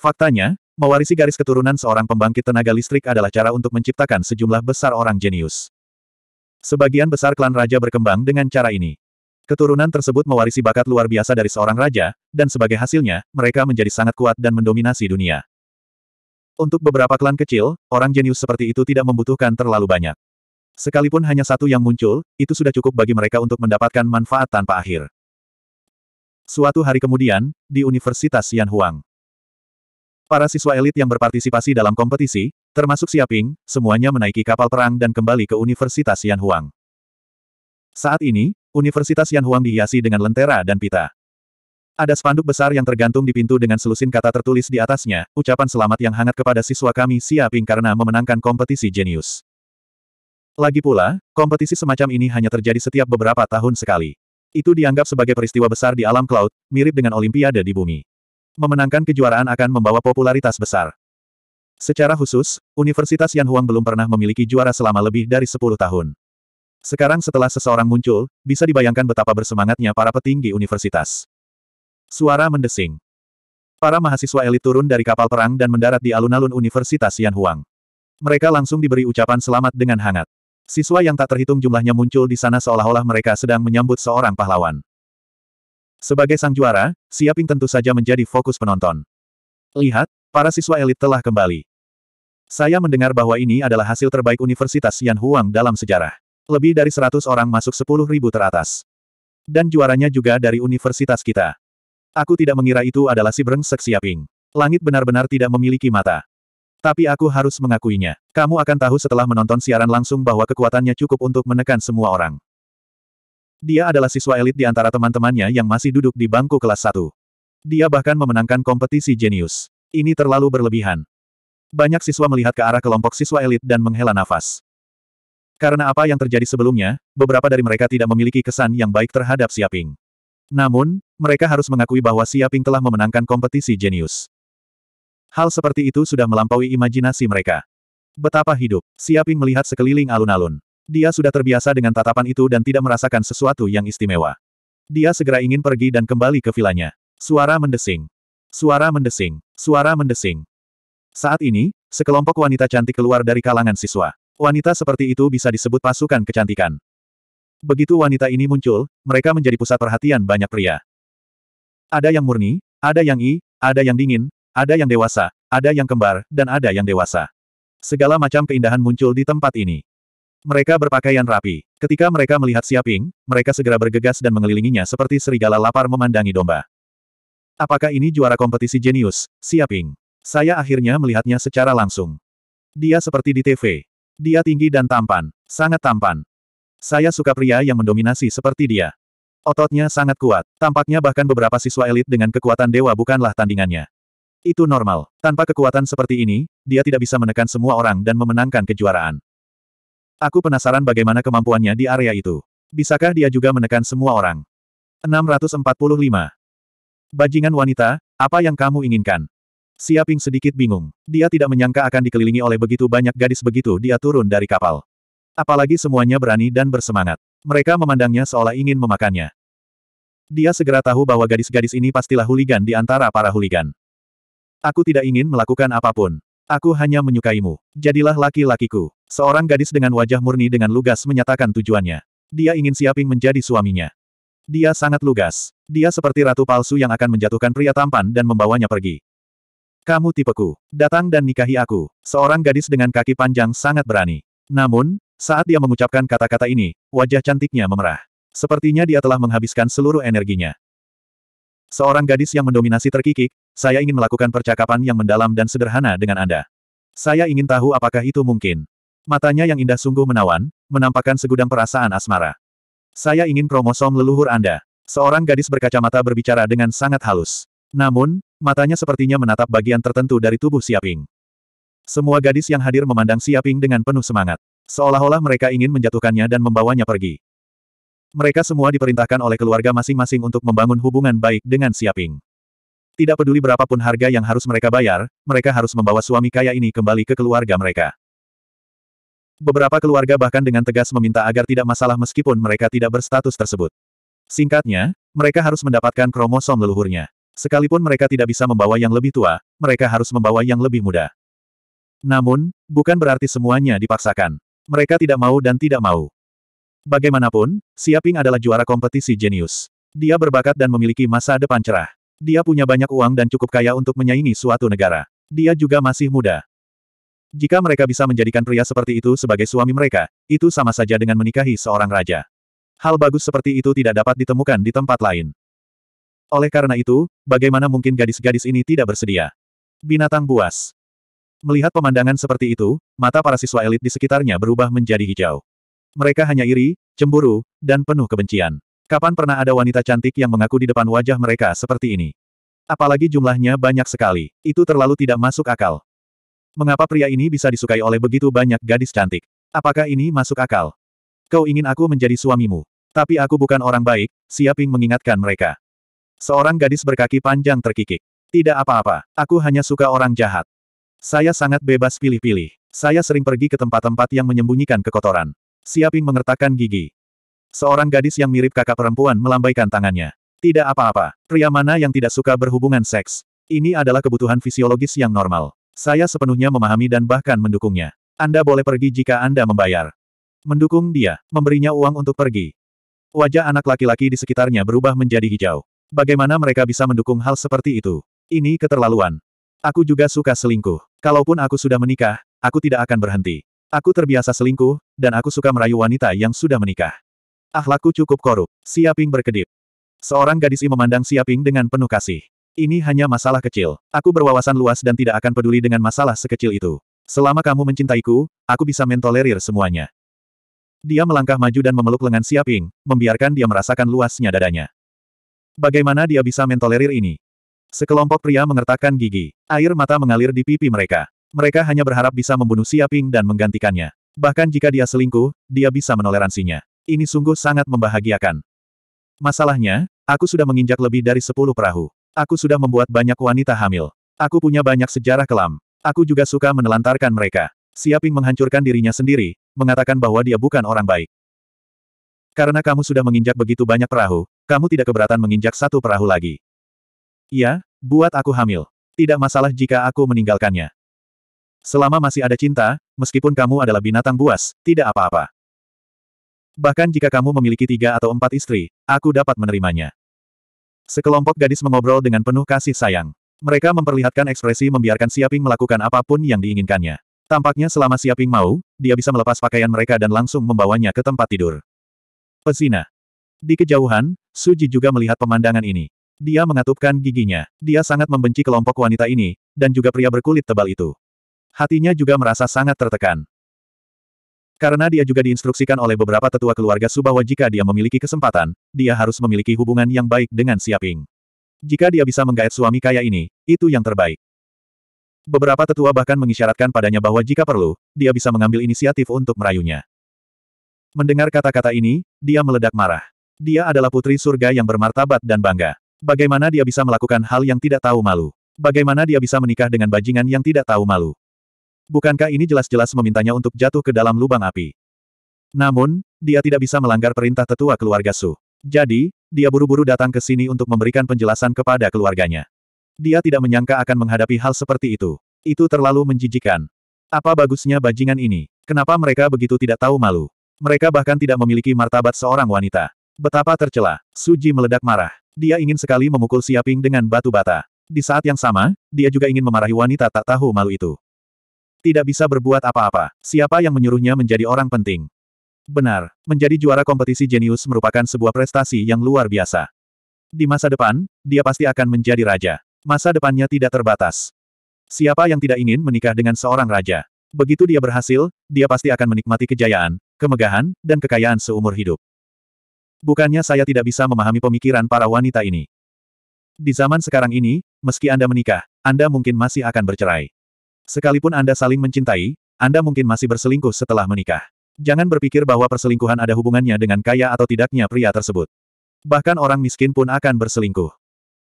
Faktanya, mewarisi garis keturunan seorang pembangkit tenaga listrik adalah cara untuk menciptakan sejumlah besar orang jenius. Sebagian besar klan raja berkembang dengan cara ini. Keturunan tersebut mewarisi bakat luar biasa dari seorang raja, dan sebagai hasilnya, mereka menjadi sangat kuat dan mendominasi dunia. Untuk beberapa klan kecil, orang jenius seperti itu tidak membutuhkan terlalu banyak. Sekalipun hanya satu yang muncul, itu sudah cukup bagi mereka untuk mendapatkan manfaat tanpa akhir. Suatu hari kemudian, di Universitas Yan Huang. Para siswa elit yang berpartisipasi dalam kompetisi, termasuk Siaping, semuanya menaiki kapal perang dan kembali ke Universitas Yan Huang. Saat ini, Universitas Yan Huang dihiasi dengan lentera dan pita. Ada spanduk besar yang tergantung di pintu dengan selusin kata tertulis di atasnya, ucapan selamat yang hangat kepada siswa kami Xia Ping karena memenangkan kompetisi jenius. Lagi pula, kompetisi semacam ini hanya terjadi setiap beberapa tahun sekali. Itu dianggap sebagai peristiwa besar di alam cloud, mirip dengan Olimpiade di bumi. Memenangkan kejuaraan akan membawa popularitas besar. Secara khusus, Universitas Yan Huang belum pernah memiliki juara selama lebih dari 10 tahun. Sekarang setelah seseorang muncul, bisa dibayangkan betapa bersemangatnya para petinggi universitas. Suara mendesing. Para mahasiswa elit turun dari kapal perang dan mendarat di alun-alun Universitas Yan Huang. Mereka langsung diberi ucapan selamat dengan hangat. Siswa yang tak terhitung jumlahnya muncul di sana seolah-olah mereka sedang menyambut seorang pahlawan. Sebagai sang juara, Siaping tentu saja menjadi fokus penonton. Lihat, para siswa elit telah kembali. Saya mendengar bahwa ini adalah hasil terbaik Universitas Yan Huang dalam sejarah. Lebih dari 100 orang masuk 10.000 teratas. Dan juaranya juga dari universitas kita. Aku tidak mengira itu adalah si brengsek Siaping. Langit benar-benar tidak memiliki mata. Tapi aku harus mengakuinya. Kamu akan tahu setelah menonton siaran langsung bahwa kekuatannya cukup untuk menekan semua orang. Dia adalah siswa elit di antara teman-temannya yang masih duduk di bangku kelas 1. Dia bahkan memenangkan kompetisi jenius. Ini terlalu berlebihan. Banyak siswa melihat ke arah kelompok siswa elit dan menghela nafas. Karena apa yang terjadi sebelumnya, beberapa dari mereka tidak memiliki kesan yang baik terhadap Siaping. Namun, mereka harus mengakui bahwa Siaping telah memenangkan kompetisi jenius. Hal seperti itu sudah melampaui imajinasi mereka. Betapa hidup, Siaping melihat sekeliling alun-alun. Dia sudah terbiasa dengan tatapan itu dan tidak merasakan sesuatu yang istimewa. Dia segera ingin pergi dan kembali ke vilanya. Suara mendesing. Suara mendesing. Suara mendesing. Saat ini, sekelompok wanita cantik keluar dari kalangan siswa. Wanita seperti itu bisa disebut pasukan kecantikan. Begitu wanita ini muncul, mereka menjadi pusat perhatian banyak pria. Ada yang murni, ada yang i, ada yang dingin, ada yang dewasa, ada yang kembar, dan ada yang dewasa. Segala macam keindahan muncul di tempat ini. Mereka berpakaian rapi. Ketika mereka melihat Siaping, mereka segera bergegas dan mengelilinginya seperti serigala lapar memandangi domba. Apakah ini juara kompetisi jenius, Siaping? Saya akhirnya melihatnya secara langsung. Dia seperti di TV. Dia tinggi dan tampan. Sangat tampan. Saya suka pria yang mendominasi seperti dia. Ototnya sangat kuat. Tampaknya bahkan beberapa siswa elit dengan kekuatan dewa bukanlah tandingannya. Itu normal. Tanpa kekuatan seperti ini, dia tidak bisa menekan semua orang dan memenangkan kejuaraan. Aku penasaran bagaimana kemampuannya di area itu. Bisakah dia juga menekan semua orang? 645. Bajingan wanita, apa yang kamu inginkan? Siaping sedikit bingung. Dia tidak menyangka akan dikelilingi oleh begitu banyak gadis begitu dia turun dari kapal. Apalagi semuanya berani dan bersemangat. Mereka memandangnya seolah ingin memakannya. Dia segera tahu bahwa gadis-gadis ini pastilah huligan di antara para huligan. Aku tidak ingin melakukan apa pun. Aku hanya menyukaimu. Jadilah laki-lakiku. Seorang gadis dengan wajah murni dengan lugas menyatakan tujuannya. Dia ingin Siaping menjadi suaminya. Dia sangat lugas. Dia seperti ratu palsu yang akan menjatuhkan pria tampan dan membawanya pergi. Kamu tipeku. Datang dan nikahi aku. Seorang gadis dengan kaki panjang sangat berani. Namun, saat dia mengucapkan kata-kata ini, wajah cantiknya memerah. Sepertinya dia telah menghabiskan seluruh energinya. Seorang gadis yang mendominasi terkikik, saya ingin melakukan percakapan yang mendalam dan sederhana dengan Anda. Saya ingin tahu apakah itu mungkin. Matanya yang indah sungguh menawan, menampakkan segudang perasaan asmara. Saya ingin kromosom leluhur Anda. Seorang gadis berkacamata berbicara dengan sangat halus. Namun, matanya sepertinya menatap bagian tertentu dari tubuh Siaping. Semua gadis yang hadir memandang Siaping dengan penuh semangat. Seolah-olah mereka ingin menjatuhkannya dan membawanya pergi. Mereka semua diperintahkan oleh keluarga masing-masing untuk membangun hubungan baik dengan Siaping. Tidak peduli berapapun harga yang harus mereka bayar, mereka harus membawa suami kaya ini kembali ke keluarga mereka. Beberapa keluarga bahkan dengan tegas meminta agar tidak masalah meskipun mereka tidak berstatus tersebut. Singkatnya, mereka harus mendapatkan kromosom leluhurnya. Sekalipun mereka tidak bisa membawa yang lebih tua, mereka harus membawa yang lebih muda. Namun, bukan berarti semuanya dipaksakan. Mereka tidak mau dan tidak mau. Bagaimanapun, Siaping adalah juara kompetisi jenius. Dia berbakat dan memiliki masa depan cerah. Dia punya banyak uang dan cukup kaya untuk menyaingi suatu negara. Dia juga masih muda. Jika mereka bisa menjadikan pria seperti itu sebagai suami mereka, itu sama saja dengan menikahi seorang raja. Hal bagus seperti itu tidak dapat ditemukan di tempat lain. Oleh karena itu, bagaimana mungkin gadis-gadis ini tidak bersedia? Binatang buas. Melihat pemandangan seperti itu, mata para siswa elit di sekitarnya berubah menjadi hijau. Mereka hanya iri, cemburu, dan penuh kebencian. Kapan pernah ada wanita cantik yang mengaku di depan wajah mereka seperti ini? Apalagi jumlahnya banyak sekali. Itu terlalu tidak masuk akal. Mengapa pria ini bisa disukai oleh begitu banyak gadis cantik? Apakah ini masuk akal? Kau ingin aku menjadi suamimu. Tapi aku bukan orang baik, Siaping mengingatkan mereka. Seorang gadis berkaki panjang terkikik. Tidak apa-apa, aku hanya suka orang jahat. Saya sangat bebas pilih-pilih. Saya sering pergi ke tempat-tempat yang menyembunyikan kekotoran. Siaping mengertakkan gigi. Seorang gadis yang mirip kakak perempuan melambaikan tangannya. Tidak apa-apa, pria mana yang tidak suka berhubungan seks? Ini adalah kebutuhan fisiologis yang normal. Saya sepenuhnya memahami dan bahkan mendukungnya. Anda boleh pergi jika Anda membayar. Mendukung dia, memberinya uang untuk pergi. Wajah anak laki-laki di sekitarnya berubah menjadi hijau. Bagaimana mereka bisa mendukung hal seperti itu? Ini keterlaluan. Aku juga suka selingkuh. Kalaupun aku sudah menikah, aku tidak akan berhenti. Aku terbiasa selingkuh, dan aku suka merayu wanita yang sudah menikah. Akhlakku cukup korup. Siaping berkedip. Seorang gadis I memandang Siaping dengan penuh kasih. Ini hanya masalah kecil. Aku berwawasan luas dan tidak akan peduli dengan masalah sekecil itu. Selama kamu mencintaiku, aku bisa mentolerir semuanya. Dia melangkah maju dan memeluk lengan Siaping, membiarkan dia merasakan luasnya dadanya. Bagaimana dia bisa mentolerir ini? Sekelompok pria mengertakkan gigi. Air mata mengalir di pipi mereka. Mereka hanya berharap bisa membunuh Siaping dan menggantikannya. Bahkan jika dia selingkuh, dia bisa menoleransinya. Ini sungguh sangat membahagiakan. Masalahnya, aku sudah menginjak lebih dari sepuluh perahu. Aku sudah membuat banyak wanita hamil. Aku punya banyak sejarah kelam. Aku juga suka menelantarkan mereka. Siaping menghancurkan dirinya sendiri, mengatakan bahwa dia bukan orang baik. Karena kamu sudah menginjak begitu banyak perahu, kamu tidak keberatan menginjak satu perahu lagi. Iya, buat aku hamil. Tidak masalah jika aku meninggalkannya. Selama masih ada cinta, meskipun kamu adalah binatang buas, tidak apa-apa. Bahkan jika kamu memiliki tiga atau empat istri, aku dapat menerimanya. Sekelompok gadis mengobrol dengan penuh kasih sayang. Mereka memperlihatkan ekspresi membiarkan Siaping melakukan apa pun yang diinginkannya. Tampaknya selama Siaping mau, dia bisa melepas pakaian mereka dan langsung membawanya ke tempat tidur. Pesina. Di kejauhan, Suji juga melihat pemandangan ini. Dia mengatupkan giginya. Dia sangat membenci kelompok wanita ini, dan juga pria berkulit tebal itu. Hatinya juga merasa sangat tertekan. Karena dia juga diinstruksikan oleh beberapa tetua keluarga Su bahwa jika dia memiliki kesempatan, dia harus memiliki hubungan yang baik dengan Siaping. Jika dia bisa menggait suami kaya ini, itu yang terbaik. Beberapa tetua bahkan mengisyaratkan padanya bahwa jika perlu, dia bisa mengambil inisiatif untuk merayunya. Mendengar kata-kata ini, dia meledak marah. Dia adalah putri surga yang bermartabat dan bangga. Bagaimana dia bisa melakukan hal yang tidak tahu malu? Bagaimana dia bisa menikah dengan bajingan yang tidak tahu malu? Bukankah ini jelas-jelas memintanya untuk jatuh ke dalam lubang api? Namun, dia tidak bisa melanggar perintah tetua keluarga Su. Jadi, dia buru-buru datang ke sini untuk memberikan penjelasan kepada keluarganya. Dia tidak menyangka akan menghadapi hal seperti itu. Itu terlalu menjijikan. Apa bagusnya bajingan ini? Kenapa mereka begitu tidak tahu malu? Mereka bahkan tidak memiliki martabat seorang wanita. Betapa tercela. Suji meledak marah. Dia ingin sekali memukul Siaping dengan batu bata. Di saat yang sama, dia juga ingin memarahi wanita tak tahu malu itu. Tidak bisa berbuat apa-apa. Siapa yang menyuruhnya menjadi orang penting? Benar, menjadi juara kompetisi jenius merupakan sebuah prestasi yang luar biasa. Di masa depan, dia pasti akan menjadi raja. Masa depannya tidak terbatas. Siapa yang tidak ingin menikah dengan seorang raja? Begitu dia berhasil, dia pasti akan menikmati kejayaan, kemegahan, dan kekayaan seumur hidup. Bukannya saya tidak bisa memahami pemikiran para wanita ini. Di zaman sekarang ini, meski Anda menikah, Anda mungkin masih akan bercerai. Sekalipun Anda saling mencintai, Anda mungkin masih berselingkuh setelah menikah. Jangan berpikir bahwa perselingkuhan ada hubungannya dengan kaya atau tidaknya pria tersebut. Bahkan orang miskin pun akan berselingkuh.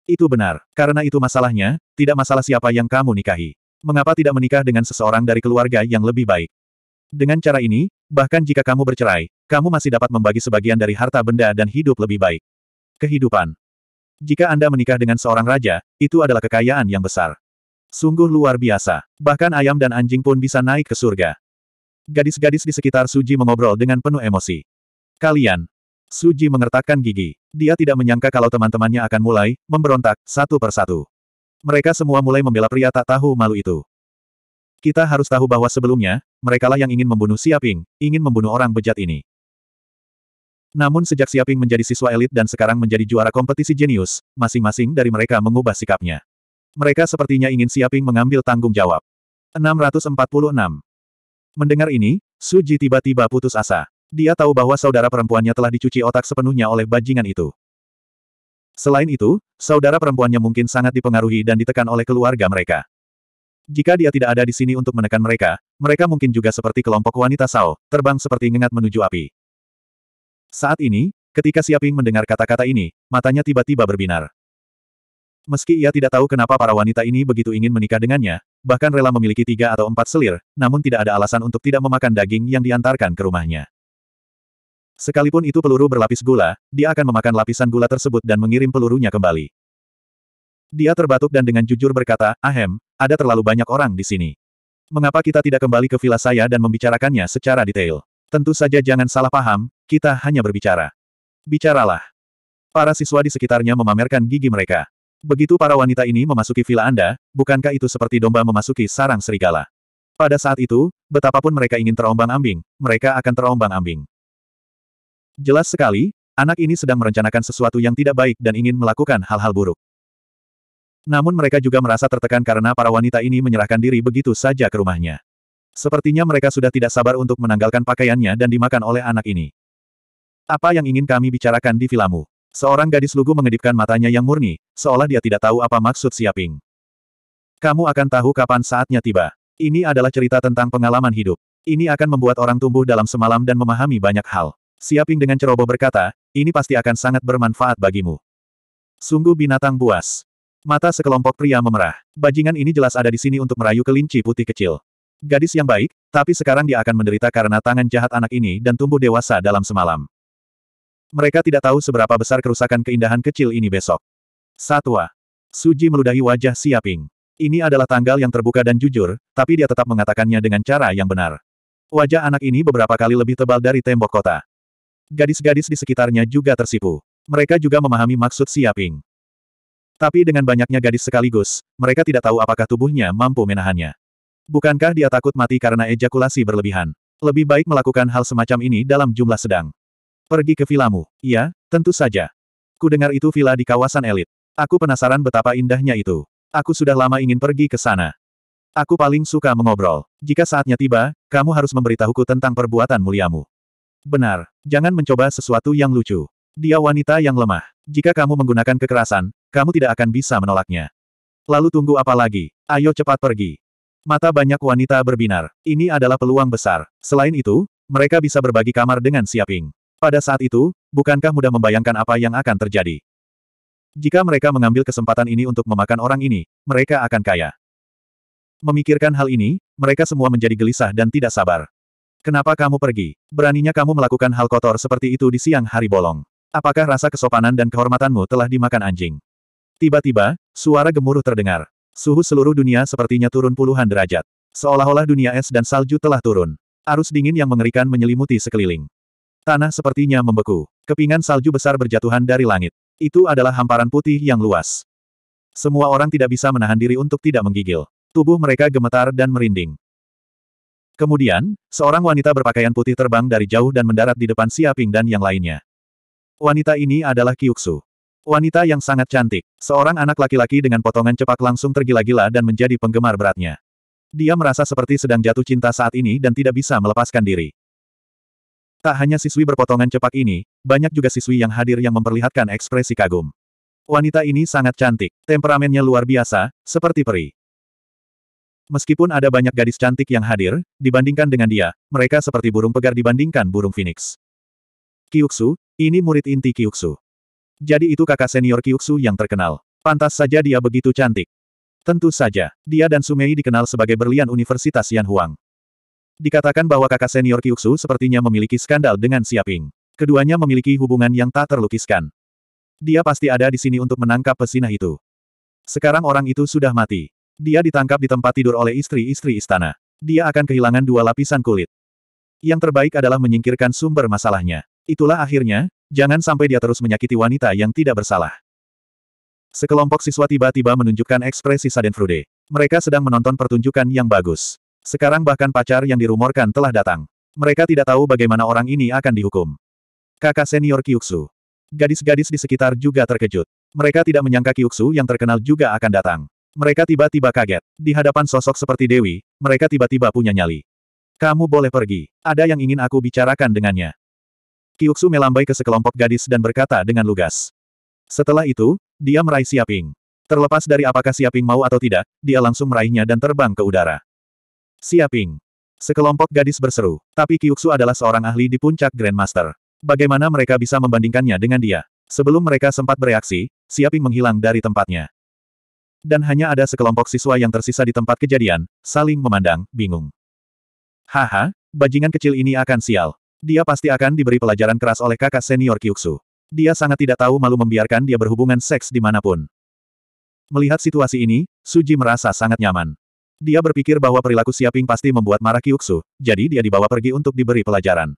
Itu benar, karena itu masalahnya, tidak masalah siapa yang kamu nikahi. Mengapa tidak menikah dengan seseorang dari keluarga yang lebih baik? Dengan cara ini, bahkan jika kamu bercerai, kamu masih dapat membagi sebagian dari harta benda dan hidup lebih baik. Kehidupan. Jika Anda menikah dengan seorang raja, itu adalah kekayaan yang besar. Sungguh luar biasa. Bahkan ayam dan anjing pun bisa naik ke surga. Gadis-gadis di sekitar Suji mengobrol dengan penuh emosi. Kalian. Suji mengertakkan gigi. Dia tidak menyangka kalau teman-temannya akan mulai memberontak satu persatu. Mereka semua mulai membela pria tak tahu malu itu. Kita harus tahu bahwa sebelumnya, merekalah yang ingin membunuh Siaping, ingin membunuh orang bejat ini. Namun sejak Siaping menjadi siswa elit dan sekarang menjadi juara kompetisi jenius, masing-masing dari mereka mengubah sikapnya. Mereka sepertinya ingin Siaping mengambil tanggung jawab. 646. Mendengar ini, Suji tiba-tiba putus asa. Dia tahu bahwa saudara perempuannya telah dicuci otak sepenuhnya oleh bajingan itu. Selain itu, saudara perempuannya mungkin sangat dipengaruhi dan ditekan oleh keluarga mereka. Jika dia tidak ada di sini untuk menekan mereka, mereka mungkin juga seperti kelompok wanita Sao, terbang seperti ngengat menuju api. Saat ini, ketika Siaping mendengar kata-kata ini, matanya tiba-tiba berbinar. Meski ia tidak tahu kenapa para wanita ini begitu ingin menikah dengannya, bahkan rela memiliki tiga atau empat selir, namun tidak ada alasan untuk tidak memakan daging yang diantarkan ke rumahnya. Sekalipun itu peluru berlapis gula, dia akan memakan lapisan gula tersebut dan mengirim pelurunya kembali. Dia terbatuk dan dengan jujur berkata, Ahem, ada terlalu banyak orang di sini. Mengapa kita tidak kembali ke villa saya dan membicarakannya secara detail? Tentu saja jangan salah paham, kita hanya berbicara. Bicaralah. Para siswa di sekitarnya memamerkan gigi mereka. Begitu para wanita ini memasuki villa Anda, bukankah itu seperti domba memasuki sarang serigala? Pada saat itu, betapapun mereka ingin terombang-ambing, mereka akan terombang-ambing. Jelas sekali, anak ini sedang merencanakan sesuatu yang tidak baik dan ingin melakukan hal-hal buruk. Namun mereka juga merasa tertekan karena para wanita ini menyerahkan diri begitu saja ke rumahnya. Sepertinya mereka sudah tidak sabar untuk menanggalkan pakaiannya dan dimakan oleh anak ini. Apa yang ingin kami bicarakan di vilamu? Seorang gadis lugu mengedipkan matanya yang murni, seolah dia tidak tahu apa maksud Siaping. Kamu akan tahu kapan saatnya tiba. Ini adalah cerita tentang pengalaman hidup. Ini akan membuat orang tumbuh dalam semalam dan memahami banyak hal. Siaping dengan ceroboh berkata, ini pasti akan sangat bermanfaat bagimu. Sungguh binatang buas. Mata sekelompok pria memerah. Bajingan ini jelas ada di sini untuk merayu kelinci putih kecil. Gadis yang baik, tapi sekarang dia akan menderita karena tangan jahat anak ini dan tumbuh dewasa dalam semalam. Mereka tidak tahu seberapa besar kerusakan keindahan kecil ini besok. Satwa. Suji meludahi wajah Siaping. Ini adalah tanggal yang terbuka dan jujur, tapi dia tetap mengatakannya dengan cara yang benar. Wajah anak ini beberapa kali lebih tebal dari tembok kota. Gadis-gadis di sekitarnya juga tersipu. Mereka juga memahami maksud Siaping. Tapi dengan banyaknya gadis sekaligus, mereka tidak tahu apakah tubuhnya mampu menahannya. Bukankah dia takut mati karena ejakulasi berlebihan? Lebih baik melakukan hal semacam ini dalam jumlah sedang. Pergi ke vilamu. Iya, tentu saja. Ku dengar itu villa di kawasan elit. Aku penasaran betapa indahnya itu. Aku sudah lama ingin pergi ke sana. Aku paling suka mengobrol. Jika saatnya tiba, kamu harus memberitahuku tentang perbuatan muliamu. Benar, jangan mencoba sesuatu yang lucu. Dia wanita yang lemah. Jika kamu menggunakan kekerasan, kamu tidak akan bisa menolaknya. Lalu tunggu apa lagi? Ayo cepat pergi. Mata banyak wanita berbinar. Ini adalah peluang besar. Selain itu, mereka bisa berbagi kamar dengan Siaping. Pada saat itu, bukankah mudah membayangkan apa yang akan terjadi? Jika mereka mengambil kesempatan ini untuk memakan orang ini, mereka akan kaya. Memikirkan hal ini, mereka semua menjadi gelisah dan tidak sabar. Kenapa kamu pergi? Beraninya kamu melakukan hal kotor seperti itu di siang hari bolong. Apakah rasa kesopanan dan kehormatanmu telah dimakan anjing? Tiba-tiba, suara gemuruh terdengar. Suhu seluruh dunia sepertinya turun puluhan derajat. Seolah-olah dunia es dan salju telah turun. Arus dingin yang mengerikan menyelimuti sekeliling. Tanah sepertinya membeku. Kepingan salju besar berjatuhan dari langit. Itu adalah hamparan putih yang luas. Semua orang tidak bisa menahan diri untuk tidak menggigil. Tubuh mereka gemetar dan merinding. Kemudian, seorang wanita berpakaian putih terbang dari jauh dan mendarat di depan Siaping dan yang lainnya. Wanita ini adalah Kyuksu. Wanita yang sangat cantik. Seorang anak laki-laki dengan potongan cepak langsung tergila-gila dan menjadi penggemar beratnya. Dia merasa seperti sedang jatuh cinta saat ini dan tidak bisa melepaskan diri. Tak hanya siswi berpotongan cepak ini, banyak juga siswi yang hadir yang memperlihatkan ekspresi kagum. Wanita ini sangat cantik, temperamennya luar biasa, seperti peri. Meskipun ada banyak gadis cantik yang hadir, dibandingkan dengan dia, mereka seperti burung pegar dibandingkan burung phoenix. Kyuksu, ini murid inti Kyuksu. Jadi itu kakak senior Kyuksu yang terkenal. Pantas saja dia begitu cantik. Tentu saja, dia dan Sumei dikenal sebagai berlian Universitas Yan Huang. Dikatakan bahwa kakak senior Kyuksu sepertinya memiliki skandal dengan Siaping. Keduanya memiliki hubungan yang tak terlukiskan. Dia pasti ada di sini untuk menangkap pesinah itu. Sekarang orang itu sudah mati. Dia ditangkap di tempat tidur oleh istri-istri istana. Dia akan kehilangan dua lapisan kulit. Yang terbaik adalah menyingkirkan sumber masalahnya. Itulah akhirnya, jangan sampai dia terus menyakiti wanita yang tidak bersalah. Sekelompok siswa tiba-tiba menunjukkan ekspresi Sadenfrude. Mereka sedang menonton pertunjukan yang bagus. Sekarang bahkan pacar yang dirumorkan telah datang. Mereka tidak tahu bagaimana orang ini akan dihukum. Kakak senior Kyuksu. Gadis-gadis di sekitar juga terkejut. Mereka tidak menyangka Kyuksu yang terkenal juga akan datang. Mereka tiba-tiba kaget. Di hadapan sosok seperti Dewi, mereka tiba-tiba punya nyali. Kamu boleh pergi. Ada yang ingin aku bicarakan dengannya. Kyuksu melambai ke sekelompok gadis dan berkata dengan lugas. Setelah itu, dia meraih Siaping. Terlepas dari apakah Siaping mau atau tidak, dia langsung meraihnya dan terbang ke udara. Siaping. Sekelompok gadis berseru. Tapi Kyuksu adalah seorang ahli di puncak Grandmaster. Bagaimana mereka bisa membandingkannya dengan dia? Sebelum mereka sempat bereaksi, Siaping menghilang dari tempatnya. Dan hanya ada sekelompok siswa yang tersisa di tempat kejadian, saling memandang, bingung. Haha, bajingan kecil ini akan sial. Dia pasti akan diberi pelajaran keras oleh kakak senior Kyuksu. Dia sangat tidak tahu malu membiarkan dia berhubungan seks di mana pun. Melihat situasi ini, Suji merasa sangat nyaman. Dia berpikir bahwa perilaku Siaping pasti membuat marah Kyuksu, jadi dia dibawa pergi untuk diberi pelajaran.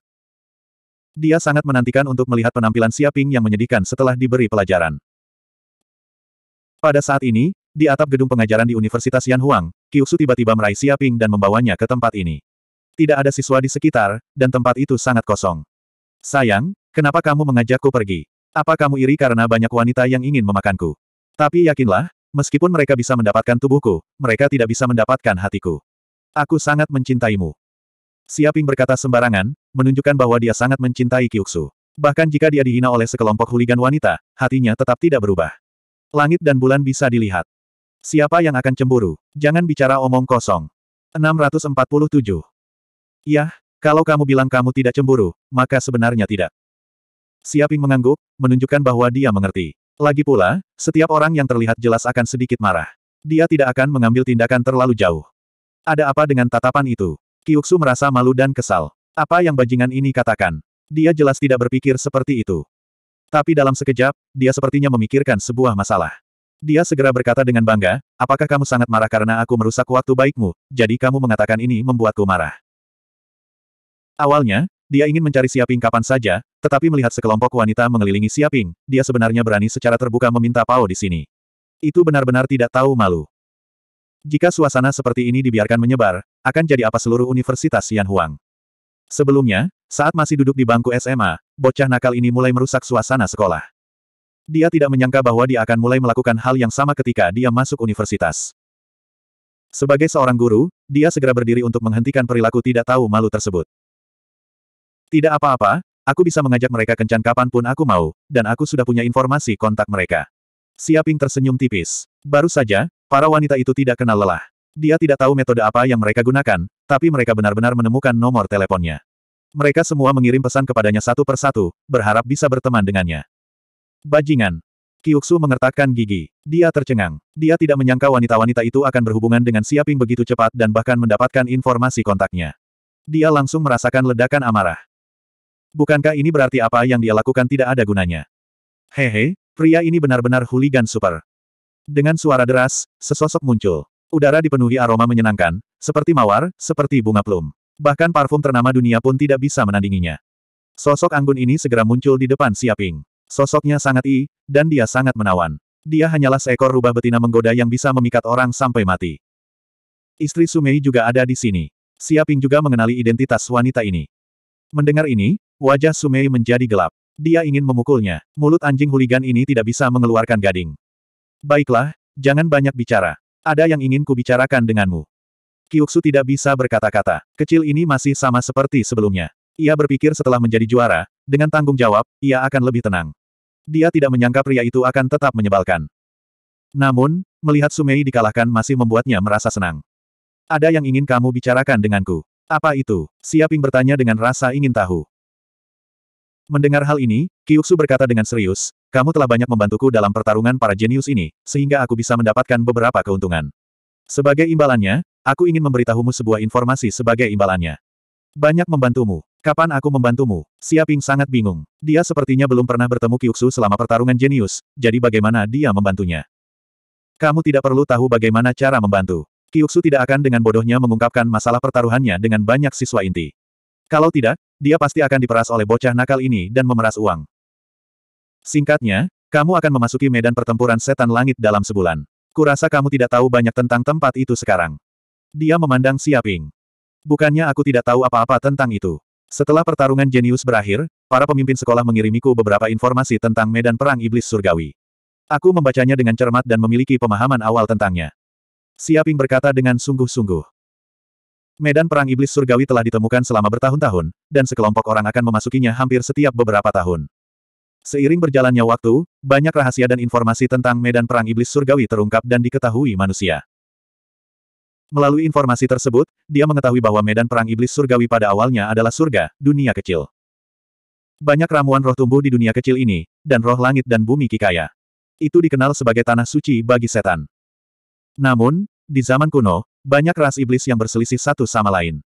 Dia sangat menantikan untuk melihat penampilan Siaping yang menyedihkan setelah diberi pelajaran. Pada saat ini, di atap gedung pengajaran di Universitas Yan Huang, Kyuksu tiba-tiba meraih Siaping dan membawanya ke tempat ini. Tidak ada siswa di sekitar, dan tempat itu sangat kosong. Sayang, kenapa kamu mengajakku pergi? Apa kamu iri karena banyak wanita yang ingin memakanku? Tapi yakinlah, meskipun mereka bisa mendapatkan tubuhku, mereka tidak bisa mendapatkan hatiku. Aku sangat mencintaimu. Siaping berkata sembarangan, menunjukkan bahwa dia sangat mencintai Kyuksu. Bahkan jika dia dihina oleh sekelompok huligan wanita, hatinya tetap tidak berubah. Langit dan bulan bisa dilihat. Siapa yang akan cemburu? Jangan bicara omong kosong. 647. Yah, kalau kamu bilang kamu tidak cemburu, maka sebenarnya tidak. Siaping mengangguk, menunjukkan bahwa dia mengerti. Lagi pula, setiap orang yang terlihat jelas akan sedikit marah. Dia tidak akan mengambil tindakan terlalu jauh. Ada apa dengan tatapan itu? Kyuksu merasa malu dan kesal. Apa yang bajingan ini katakan? Dia jelas tidak berpikir seperti itu. Tapi dalam sekejap, dia sepertinya memikirkan sebuah masalah. Dia segera berkata dengan bangga, apakah kamu sangat marah karena aku merusak waktu baikmu, jadi kamu mengatakan ini membuatku marah. Awalnya, dia ingin mencari Siaping kapan saja, tetapi melihat sekelompok wanita mengelilingi Siaping, dia sebenarnya berani secara terbuka meminta Pao di sini. Itu benar-benar tidak tahu malu. Jika suasana seperti ini dibiarkan menyebar, akan jadi apa seluruh Universitas Yan Huang. Sebelumnya, saat masih duduk di bangku SMA, bocah nakal ini mulai merusak suasana sekolah. Dia tidak menyangka bahwa dia akan mulai melakukan hal yang sama ketika dia masuk universitas. Sebagai seorang guru, dia segera berdiri untuk menghentikan perilaku tidak tahu malu tersebut. Tidak apa-apa, aku bisa mengajak mereka kencan kapan pun aku mau, dan aku sudah punya informasi kontak mereka. Siaping tersenyum tipis. Baru saja, para wanita itu tidak kenal lelah. Dia tidak tahu metode apa yang mereka gunakan, tapi mereka benar-benar menemukan nomor teleponnya. Mereka semua mengirim pesan kepadanya satu persatu, berharap bisa berteman dengannya. Bajingan. Kyuksu mengertakkan gigi. Dia tercengang. Dia tidak menyangka wanita-wanita itu akan berhubungan dengan Siaping begitu cepat dan bahkan mendapatkan informasi kontaknya. Dia langsung merasakan ledakan amarah. Bukankah ini berarti apa yang dia lakukan tidak ada gunanya? Hehe, pria ini benar-benar huligan super. Dengan suara deras, sesosok muncul. Udara dipenuhi aroma menyenangkan, seperti mawar, seperti bunga plum. Bahkan parfum ternama dunia pun tidak bisa menandinginya. Sosok anggun ini segera muncul di depan Siaping. Sosoknya sangat i, dan dia sangat menawan. Dia hanyalah seekor rubah betina menggoda yang bisa memikat orang sampai mati. Istri Sumei juga ada di sini. Siaping juga mengenali identitas wanita ini. Mendengar ini, Wajah Sumei menjadi gelap. Dia ingin memukulnya. Mulut anjing huligan ini tidak bisa mengeluarkan gading. Baiklah, jangan banyak bicara. Ada yang ingin kubicarakan denganmu. Kyuksu tidak bisa berkata-kata. Kecil ini masih sama seperti sebelumnya. Ia berpikir setelah menjadi juara, dengan tanggung jawab, ia akan lebih tenang. Dia tidak menyangka pria itu akan tetap menyebalkan. Namun, melihat Sumei dikalahkan masih membuatnya merasa senang. Ada yang ingin kamu bicarakan denganku. Apa itu? Siaping bertanya dengan rasa ingin tahu. Mendengar hal ini, Kyuksu berkata dengan serius, kamu telah banyak membantuku dalam pertarungan para jenius ini, sehingga aku bisa mendapatkan beberapa keuntungan. Sebagai imbalannya, aku ingin memberitahumu sebuah informasi sebagai imbalannya. Banyak membantumu. Kapan aku membantumu? Siaping sangat bingung. Dia sepertinya belum pernah bertemu Kyuksu selama pertarungan jenius, jadi bagaimana dia membantunya? Kamu tidak perlu tahu bagaimana cara membantu. Kyuksu tidak akan dengan bodohnya mengungkapkan masalah pertaruhannya dengan banyak siswa inti. Kalau tidak, dia pasti akan diperas oleh bocah nakal ini dan memeras uang. Singkatnya, kamu akan memasuki medan pertempuran setan langit dalam sebulan. Kurasa kamu tidak tahu banyak tentang tempat itu sekarang. Dia memandang Siaping. Bukannya aku tidak tahu apa-apa tentang itu. Setelah pertarungan jenius berakhir, para pemimpin sekolah mengirimiku beberapa informasi tentang medan perang iblis surgawi. Aku membacanya dengan cermat dan memiliki pemahaman awal tentangnya. Siaping berkata dengan sungguh-sungguh. Medan perang iblis surgawi telah ditemukan selama bertahun-tahun, dan sekelompok orang akan memasukinya hampir setiap beberapa tahun. Seiring berjalannya waktu, banyak rahasia dan informasi tentang medan perang iblis surgawi terungkap dan diketahui manusia. Melalui informasi tersebut, dia mengetahui bahwa medan perang iblis surgawi pada awalnya adalah surga, dunia kecil. Banyak ramuan roh tumbuh di dunia kecil ini, dan roh langit dan bumi kikaya. Itu dikenal sebagai tanah suci bagi setan. Namun, di zaman kuno, banyak ras iblis yang berselisih satu sama lain.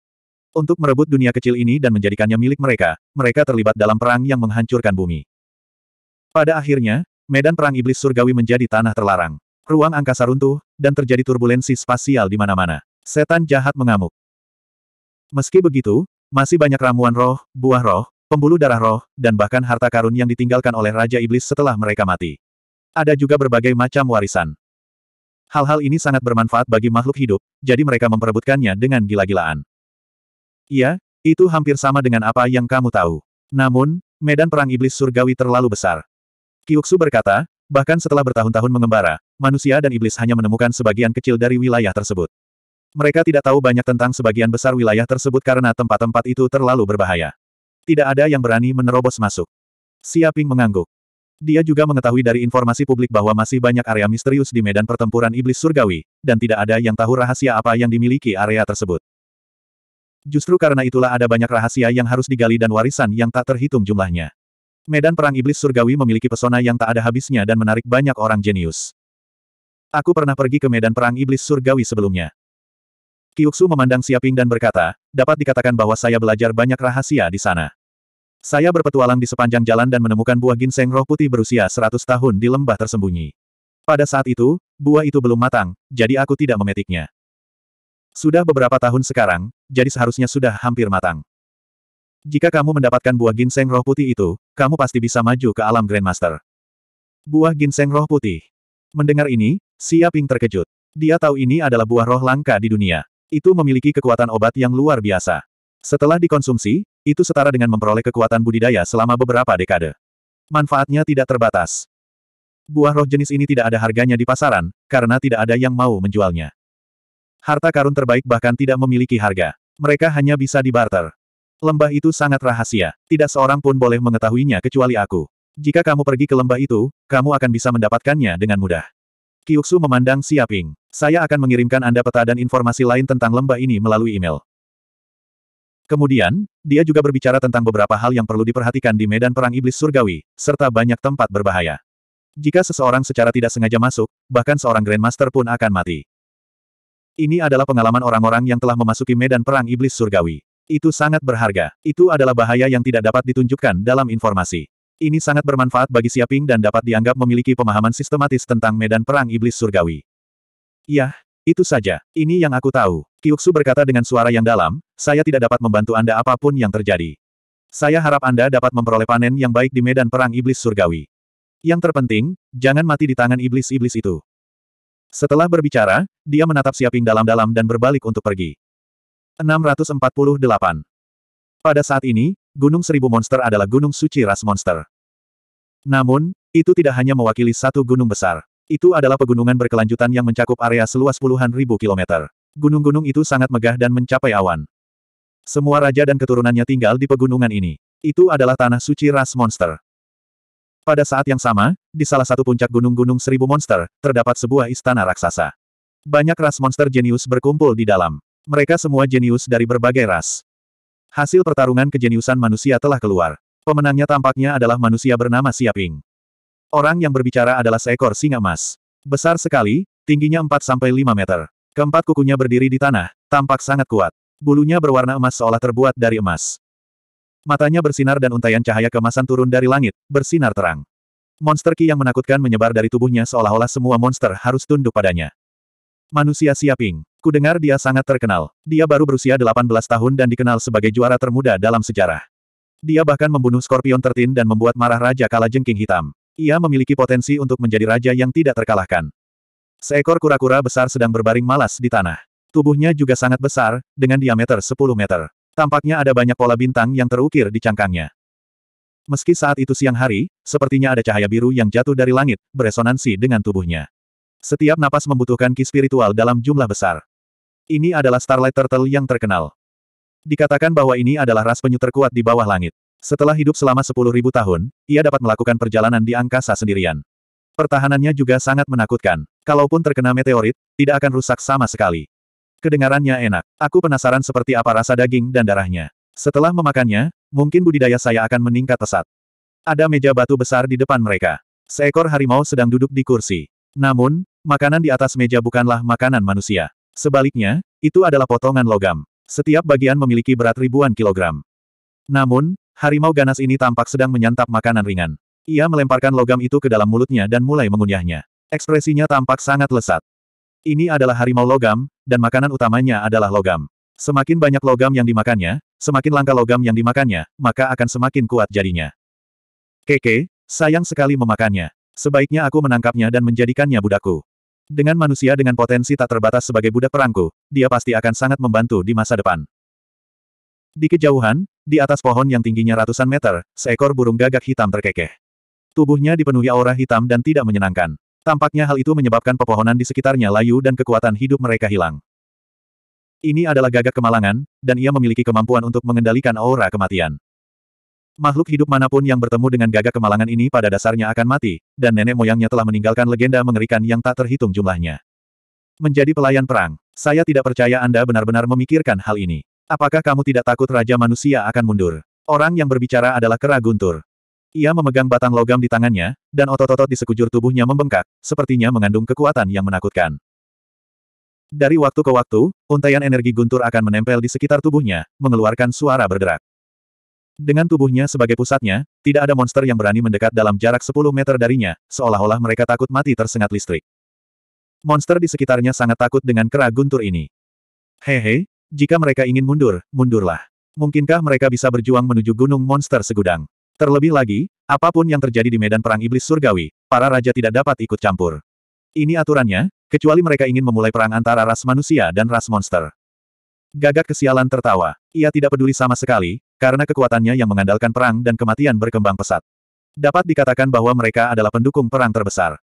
Untuk merebut dunia kecil ini dan menjadikannya milik mereka, mereka terlibat dalam perang yang menghancurkan bumi. Pada akhirnya, medan perang iblis surgawi menjadi tanah terlarang. Ruang angkasa runtuh, dan terjadi turbulensi spasial di mana-mana. Setan jahat mengamuk. Meski begitu, masih banyak ramuan roh, buah roh, pembuluh darah roh, dan bahkan harta karun yang ditinggalkan oleh Raja Iblis setelah mereka mati. Ada juga berbagai macam warisan. Hal-hal ini sangat bermanfaat bagi makhluk hidup, jadi mereka memperebutkannya dengan gila-gilaan. Iya, itu hampir sama dengan apa yang kamu tahu. Namun, medan perang iblis surgawi terlalu besar. Kyuksu berkata, Bahkan setelah bertahun-tahun mengembara, manusia dan iblis hanya menemukan sebagian kecil dari wilayah tersebut. Mereka tidak tahu banyak tentang sebagian besar wilayah tersebut karena tempat-tempat itu terlalu berbahaya. Tidak ada yang berani menerobos masuk. Siaping mengangguk. Dia juga mengetahui dari informasi publik bahwa masih banyak area misterius di medan pertempuran iblis surgawi, dan tidak ada yang tahu rahasia apa yang dimiliki area tersebut. Justru karena itulah ada banyak rahasia yang harus digali dan warisan yang tak terhitung jumlahnya. Medan Perang Iblis Surgawi memiliki pesona yang tak ada habisnya dan menarik banyak orang jenius. Aku pernah pergi ke Medan Perang Iblis Surgawi sebelumnya. Kyuksu memandang Siaping dan berkata, dapat dikatakan bahwa saya belajar banyak rahasia di sana. Saya berpetualang di sepanjang jalan dan menemukan buah ginseng roh putih berusia 100 tahun di lembah tersembunyi. Pada saat itu, buah itu belum matang, jadi aku tidak memetiknya. Sudah beberapa tahun sekarang, jadi seharusnya sudah hampir matang. Jika kamu mendapatkan buah ginseng roh putih itu, kamu pasti bisa maju ke alam Grandmaster. Buah ginseng roh putih. Mendengar ini, Xia Ping terkejut. Dia tahu ini adalah buah roh langka di dunia. Itu memiliki kekuatan obat yang luar biasa. Setelah dikonsumsi, itu setara dengan memperoleh kekuatan budidaya selama beberapa dekade. Manfaatnya tidak terbatas. Buah roh jenis ini tidak ada harganya di pasaran, karena tidak ada yang mau menjualnya. Harta karun terbaik bahkan tidak memiliki harga. Mereka hanya bisa dibarter. Lembah itu sangat rahasia. Tidak seorang pun boleh mengetahuinya kecuali aku. Jika kamu pergi ke lembah itu, kamu akan bisa mendapatkannya dengan mudah. Kyuksu memandang Siaping. Saya akan mengirimkan Anda peta dan informasi lain tentang lembah ini melalui email. Kemudian, dia juga berbicara tentang beberapa hal yang perlu diperhatikan di medan perang iblis surgawi, serta banyak tempat berbahaya. Jika seseorang secara tidak sengaja masuk, bahkan seorang Grandmaster pun akan mati. Ini adalah pengalaman orang-orang yang telah memasuki medan perang iblis surgawi. Itu sangat berharga. Itu adalah bahaya yang tidak dapat ditunjukkan dalam informasi. Ini sangat bermanfaat bagi Siaping dan dapat dianggap memiliki pemahaman sistematis tentang medan perang iblis surgawi. Yah, itu saja. Ini yang aku tahu. Kyuksu berkata dengan suara yang dalam, saya tidak dapat membantu Anda apa pun yang terjadi. Saya harap Anda dapat memperoleh panen yang baik di medan perang iblis surgawi. Yang terpenting, jangan mati di tangan iblis-iblis itu. Setelah berbicara, dia menatap Siaping dalam-dalam dan berbalik untuk pergi. 648. Pada saat ini, Gunung Seribu Monster adalah gunung suci ras monster. Namun, itu tidak hanya mewakili satu gunung besar. Itu adalah pegunungan berkelanjutan yang mencakup area seluas puluhan ribu kilometer. Gunung-gunung itu sangat megah dan mencapai awan. Semua raja dan keturunannya tinggal di pegunungan ini. Itu adalah tanah suci ras monster. Pada saat yang sama, di salah satu puncak gunung-gunung seribu monster, terdapat sebuah istana raksasa. Banyak ras monster jenius berkumpul di dalam. Mereka semua jenius dari berbagai ras. Hasil pertarungan kejeniusan manusia telah keluar. Pemenangnya tampaknya adalah manusia bernama Siaping. Orang yang berbicara adalah seekor singa emas. Besar sekali, tingginya 4-5 meter. Keempat kukunya berdiri di tanah, tampak sangat kuat. Bulunya berwarna emas seolah terbuat dari emas. Matanya bersinar dan untaian cahaya kemasan turun dari langit, bersinar terang. Monster Ki yang menakutkan menyebar dari tubuhnya seolah-olah semua monster harus tunduk padanya. Manusia Siaping. Kudengar dia sangat terkenal. Dia baru berusia 18 tahun dan dikenal sebagai juara termuda dalam sejarah. Dia bahkan membunuh Scorpion Tertin dan membuat marah Raja Kala Jengking Hitam. Ia memiliki potensi untuk menjadi raja yang tidak terkalahkan. Seekor kura-kura besar sedang berbaring malas di tanah. Tubuhnya juga sangat besar, dengan diameter 10 meter. Tampaknya ada banyak pola bintang yang terukir di cangkangnya. Meski saat itu siang hari, sepertinya ada cahaya biru yang jatuh dari langit, beresonansi dengan tubuhnya. Setiap napas membutuhkan ki spiritual dalam jumlah besar. Ini adalah Starlight Turtle yang terkenal. Dikatakan bahwa ini adalah ras penyu terkuat di bawah langit. Setelah hidup selama 10.000 tahun, ia dapat melakukan perjalanan di angkasa sendirian. Pertahanannya juga sangat menakutkan. Kalaupun terkena meteorit, tidak akan rusak sama sekali. Kedengarannya enak. Aku penasaran seperti apa rasa daging dan darahnya. Setelah memakannya, mungkin budidaya saya akan meningkat pesat. Ada meja batu besar di depan mereka. Seekor harimau sedang duduk di kursi. Namun, Makanan di atas meja bukanlah makanan manusia. Sebaliknya, itu adalah potongan logam. Setiap bagian memiliki berat ribuan kilogram. Namun, harimau ganas ini tampak sedang menyantap makanan ringan. Ia melemparkan logam itu ke dalam mulutnya dan mulai mengunyahnya. Ekspresinya tampak sangat lesat. Ini adalah harimau logam, dan makanan utamanya adalah logam. Semakin banyak logam yang dimakannya, semakin langka logam yang dimakannya, maka akan semakin kuat jadinya. Keke, sayang sekali memakannya. Sebaiknya aku menangkapnya dan menjadikannya budakku. Dengan manusia dengan potensi tak terbatas sebagai budak perangku, dia pasti akan sangat membantu di masa depan. Di kejauhan, di atas pohon yang tingginya ratusan meter, seekor burung gagak hitam terkekeh. Tubuhnya dipenuhi aura hitam dan tidak menyenangkan. Tampaknya hal itu menyebabkan pepohonan di sekitarnya layu dan kekuatan hidup mereka hilang. Ini adalah gagak kemalangan, dan ia memiliki kemampuan untuk mengendalikan aura kematian. Makhluk hidup mana pun yang bertemu dengan gagak kemalangan ini pada dasarnya akan mati, dan nenek moyangnya telah meninggalkan legenda mengerikan yang tak terhitung jumlahnya. Menjadi pelayan perang, saya tidak percaya Anda benar-benar memikirkan hal ini. Apakah kamu tidak takut Raja Manusia akan mundur? Orang yang berbicara adalah Kera Guntur. Ia memegang batang logam di tangannya, dan otot-otot di sekujur tubuhnya membengkak, sepertinya mengandung kekuatan yang menakutkan. Dari waktu ke waktu, untaian energi guntur akan menempel di sekitar tubuhnya, mengeluarkan suara berderak. Dengan tubuhnya sebagai pusatnya, tidak ada monster yang berani mendekat dalam jarak 10 meter darinya, seolah-olah mereka takut mati tersengat listrik. Monster di sekitarnya sangat takut dengan kera guntur ini. Hehe, jika mereka ingin mundur, mundurlah. Mungkinkah mereka bisa berjuang menuju gunung monster segudang? Terlebih lagi, apa pun yang terjadi di medan perang iblis surgawi, para raja tidak dapat ikut campur. Ini aturannya, kecuali mereka ingin memulai perang antara ras manusia dan ras monster. Gagak kesialan tertawa. Ia tidak peduli sama sekali, karena kekuatannya yang mengandalkan perang dan kematian berkembang pesat. Dapat dikatakan bahwa mereka adalah pendukung perang terbesar.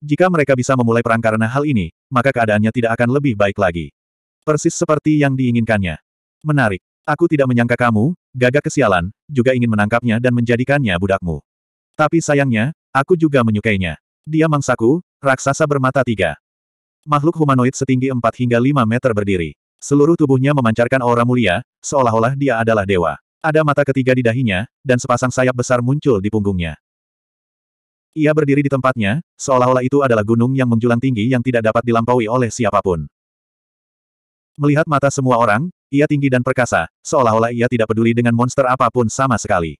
Jika mereka bisa memulai perang karena hal ini, maka keadaannya tidak akan lebih baik lagi. Persis seperti yang diinginkannya. Menarik. Aku tidak menyangka kamu, gagak kesialan, juga ingin menangkapnya dan menjadikannya budakmu. Tapi sayangnya, aku juga menyukainya. Dia mangsaku, raksasa bermata tiga. Makhluk humanoid setinggi 4 hingga 5 meter berdiri. Seluruh tubuhnya memancarkan aura mulia, seolah-olah dia adalah dewa. Ada mata ketiga di dahinya, dan sepasang sayap besar muncul di punggungnya. Ia berdiri di tempatnya, seolah-olah itu adalah gunung yang menjulang tinggi yang tidak dapat dilampaui oleh siapa pun. Melihat mata semua orang, ia tinggi dan perkasa, seolah-olah ia tidak peduli dengan monster apa pun sama sekali.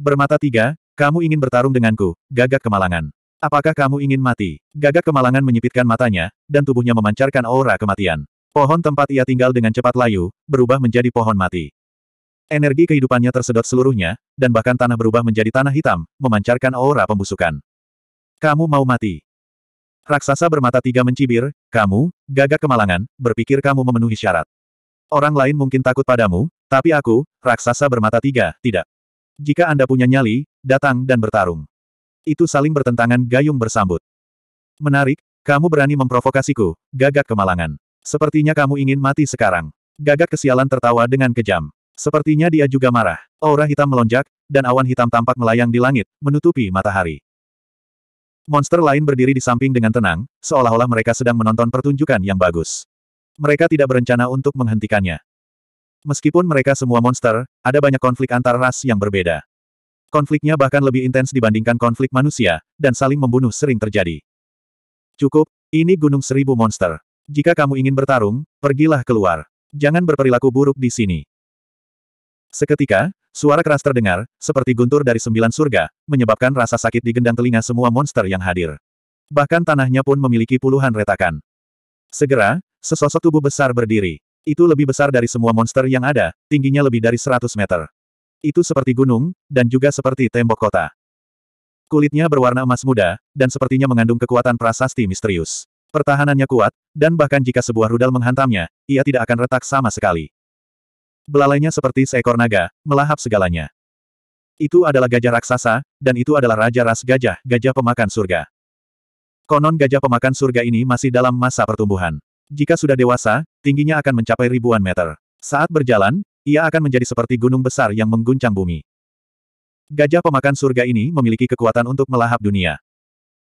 Bermata tiga, kamu ingin bertarung denganku, gagak kemalangan. Apakah kamu ingin mati? Gagak kemalangan menyipitkan matanya, dan tubuhnya memancarkan aura kematian. Pohon tempat ia tinggal dengan cepat layu, berubah menjadi pohon mati. Energi kehidupannya tersedot seluruhnya, dan bahkan tanah berubah menjadi tanah hitam, memancarkan aura pembusukan. Kamu mau mati. Raksasa bermata tiga mencibir, kamu, gagak kemalangan, berpikir kamu memenuhi syarat. Orang lain mungkin takut padamu, tapi aku, raksasa bermata tiga, tidak. Jika Anda punya nyali, datang dan bertarung. Itu saling bertentangan gayung bersambut. Menarik, kamu berani memprovokasiku, gagak kemalangan. Sepertinya kamu ingin mati sekarang. Gagak kesialan tertawa dengan kejam. Sepertinya dia juga marah. Aura hitam melonjak, dan awan hitam tampak melayang di langit, menutupi matahari. Monster lain berdiri di samping dengan tenang, seolah-olah mereka sedang menonton pertunjukan yang bagus. Mereka tidak berencana untuk menghentikannya. Meskipun mereka semua monster, ada banyak konflik antar ras yang berbeda. Konfliknya bahkan lebih intens dibandingkan konflik manusia, dan saling membunuh sering terjadi. Cukup, ini gunung seribu monster. Jika kamu ingin bertarung, pergilah keluar. Jangan berperilaku buruk di sini. Seketika, suara keras terdengar, seperti guntur dari sembilan surga, menyebabkan rasa sakit di gendang telinga semua monster yang hadir. Bahkan tanahnya pun memiliki puluhan retakan. Segera, sesosok tubuh besar berdiri. Itu lebih besar dari semua monster yang ada, tingginya lebih dari 100 meter. Itu seperti gunung, dan juga seperti tembok kota. Kulitnya berwarna emas muda, dan sepertinya mengandung kekuatan prasasti misterius. Pertahanannya kuat, dan bahkan jika sebuah rudal menghantamnya, ia tidak akan retak sama sekali. Belalainya seperti seekor naga, melahap segalanya. Itu adalah gajah raksasa, dan itu adalah raja ras gajah, gajah pemakan surga. Konon gajah pemakan surga ini masih dalam masa pertumbuhan. Jika sudah dewasa, tingginya akan mencapai ribuan meter. Saat berjalan, ia akan menjadi seperti gunung besar yang mengguncang bumi. Gajah pemakan surga ini memiliki kekuatan untuk melahap dunia.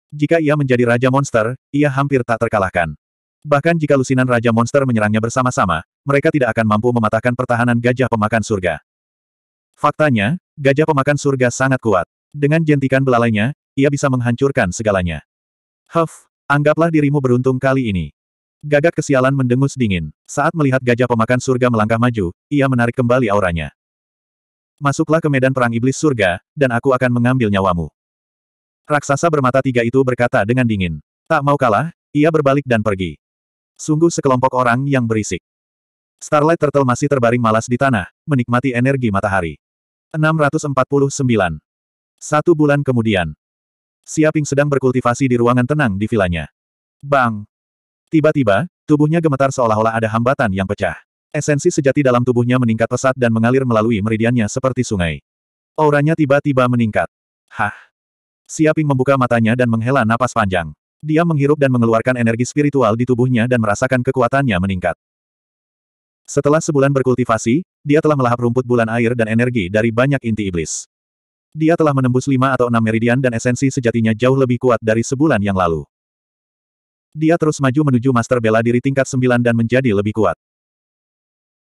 Jika ia menjadi raja monster, ia hampir tak terkalahkan. Bahkan jika lusinan Raja Monster menyerangnya bersama-sama, mereka tidak akan mampu mematahkan pertahanan gajah pemakan surga. Faktanya, gajah pemakan surga sangat kuat. Dengan jentikan belalainya, ia bisa menghancurkan segalanya. Huff, anggaplah dirimu beruntung kali ini. Gagak kesialan mendengus dingin. Saat melihat gajah pemakan surga melangkah maju, ia menarik kembali auranya. Masuklah ke medan perang iblis surga, dan aku akan mengambil nyawamu. Raksasa bermata tiga itu berkata dengan dingin. Tak mau kalah, ia berbalik dan pergi. Sungguh sekelompok orang yang berisik. Starlight Turtle masih terbaring malas di tanah, menikmati energi matahari. 649. Satu bulan kemudian. Siaping sedang berkultivasi di ruangan tenang di vilanya. Bang! Tiba-tiba, tubuhnya gemetar seolah-olah ada hambatan yang pecah. Esensi sejati dalam tubuhnya meningkat pesat dan mengalir melalui meridiannya seperti sungai. Auranya tiba-tiba meningkat. Hah! Siaping membuka matanya dan menghela napas panjang. Dia menghirup dan mengeluarkan energi spiritual di tubuhnya dan merasakan kekuatannya meningkat. Setelah sebulan berkultivasi, dia telah melahap rumput bulan air dan energi dari banyak inti iblis. Dia telah menembus lima atau enam meridian dan esensi sejatinya jauh lebih kuat dari sebulan yang lalu. Dia terus maju menuju master bela diri tingkat sembilan dan menjadi lebih kuat.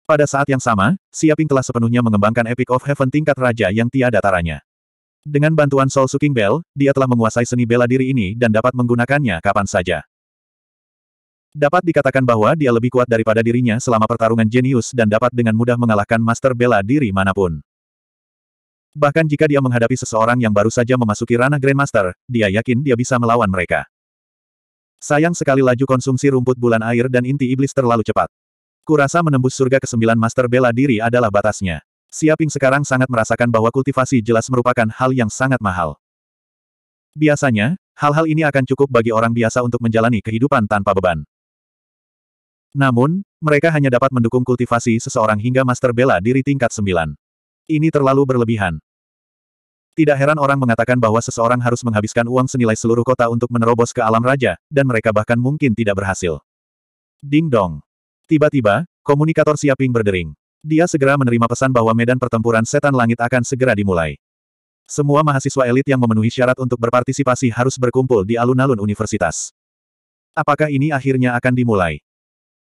Pada saat yang sama, Siaping telah sepenuhnya mengembangkan Epic of Heaven tingkat raja yang tiada taranya. Dengan bantuan Soul Suking Bell, dia telah menguasai seni bela diri ini dan dapat menggunakannya kapan saja. Dapat dikatakan bahwa dia lebih kuat daripada dirinya selama pertarungan jenius dan dapat dengan mudah mengalahkan master bela diri mana pun. Bahkan jika dia menghadapi seseorang yang baru saja memasuki ranah Grandmaster, dia yakin dia bisa melawan mereka. Sayang sekali laju konsumsi rumput bulan air dan inti iblis terlalu cepat. Kurasa menembus surga ke-9 master bela diri adalah batasnya. Siaping sekarang sangat merasakan bahwa kultivasi jelas merupakan hal yang sangat mahal. Biasanya, hal-hal ini akan cukup bagi orang biasa untuk menjalani kehidupan tanpa beban. Namun, mereka hanya dapat mendukung kultivasi seseorang hingga master bela diri tingkat 9. Ini terlalu berlebihan. Tidak heran orang mengatakan bahwa seseorang harus menghabiskan uang senilai seluruh kota untuk menerobos ke alam raja, dan mereka bahkan mungkin tidak berhasil. Ding dong. Tiba-tiba, komunikator Siaping berdering. Dia segera menerima pesan bahwa medan pertempuran setan langit akan segera dimulai. Semua mahasiswa elit yang memenuhi syarat untuk berpartisipasi harus berkumpul di alun-alun universitas. Apakah ini akhirnya akan dimulai?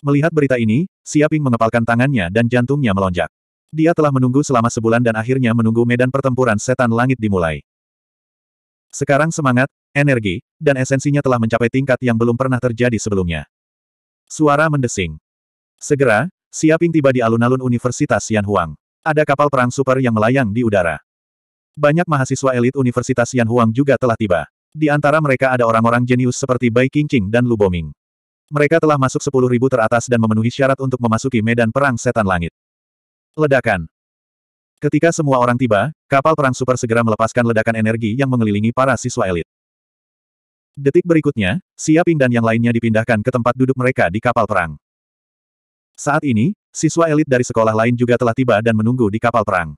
Melihat berita ini, Siaping mengepalkan tangannya dan jantungnya melonjak. Dia telah menunggu selama sebulan dan akhirnya menunggu medan pertempuran setan langit dimulai. Sekarang semangat, energi, dan esensinya telah mencapai tingkat yang belum pernah terjadi sebelumnya. Suara mendesing. Segera, Siaping tiba di alun-alun Universitas Yan Huang. Ada kapal perang super yang melayang di udara. Banyak mahasiswa elit Universitas Yan Huang juga telah tiba. Di antara mereka ada orang-orang jenius seperti Bai Qingqing dan Lu Boming. Mereka telah masuk 10.000 teratas dan memenuhi syarat untuk memasuki medan perang setan langit. Ledakan. Ketika semua orang tiba, kapal perang super segera melepaskan ledakan energi yang mengelilingi para siswa elit. Detik berikutnya, Siaping dan yang lainnya dipindahkan ke tempat duduk mereka di kapal perang. Saat ini, siswa elit dari sekolah lain juga telah tiba dan menunggu di kapal perang.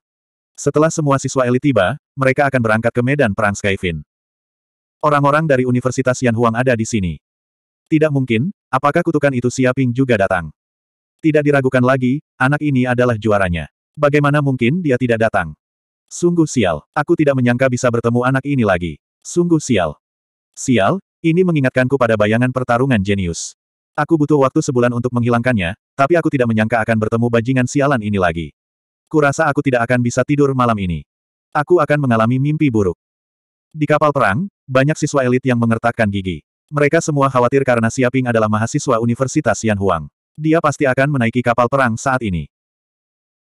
Setelah semua siswa elit tiba, mereka akan berangkat ke medan perang Skyfin. Orang-orang dari Universitas Yan Huang ada di sini. Tidak mungkin, apakah kutukan itu Siaping juga datang? Tidak diragukan lagi, anak ini adalah juaranya. Bagaimana mungkin dia tidak datang? Sungguh sial, aku tidak menyangka bisa bertemu anak ini lagi. Sungguh sial. Sial, ini mengingatkanku pada bayangan pertarungan jenius. Aku butuh waktu sebulan untuk menghilangkannya, tapi aku tidak menyangka akan bertemu bajingan sialan ini lagi. Kurasa aku tidak akan bisa tidur malam ini. Aku akan mengalami mimpi buruk. Di kapal perang, banyak siswa elit yang mengertakkan gigi. Mereka semua khawatir karena Siaping adalah mahasiswa Universitas Yan Huang. Dia pasti akan menaiki kapal perang saat ini.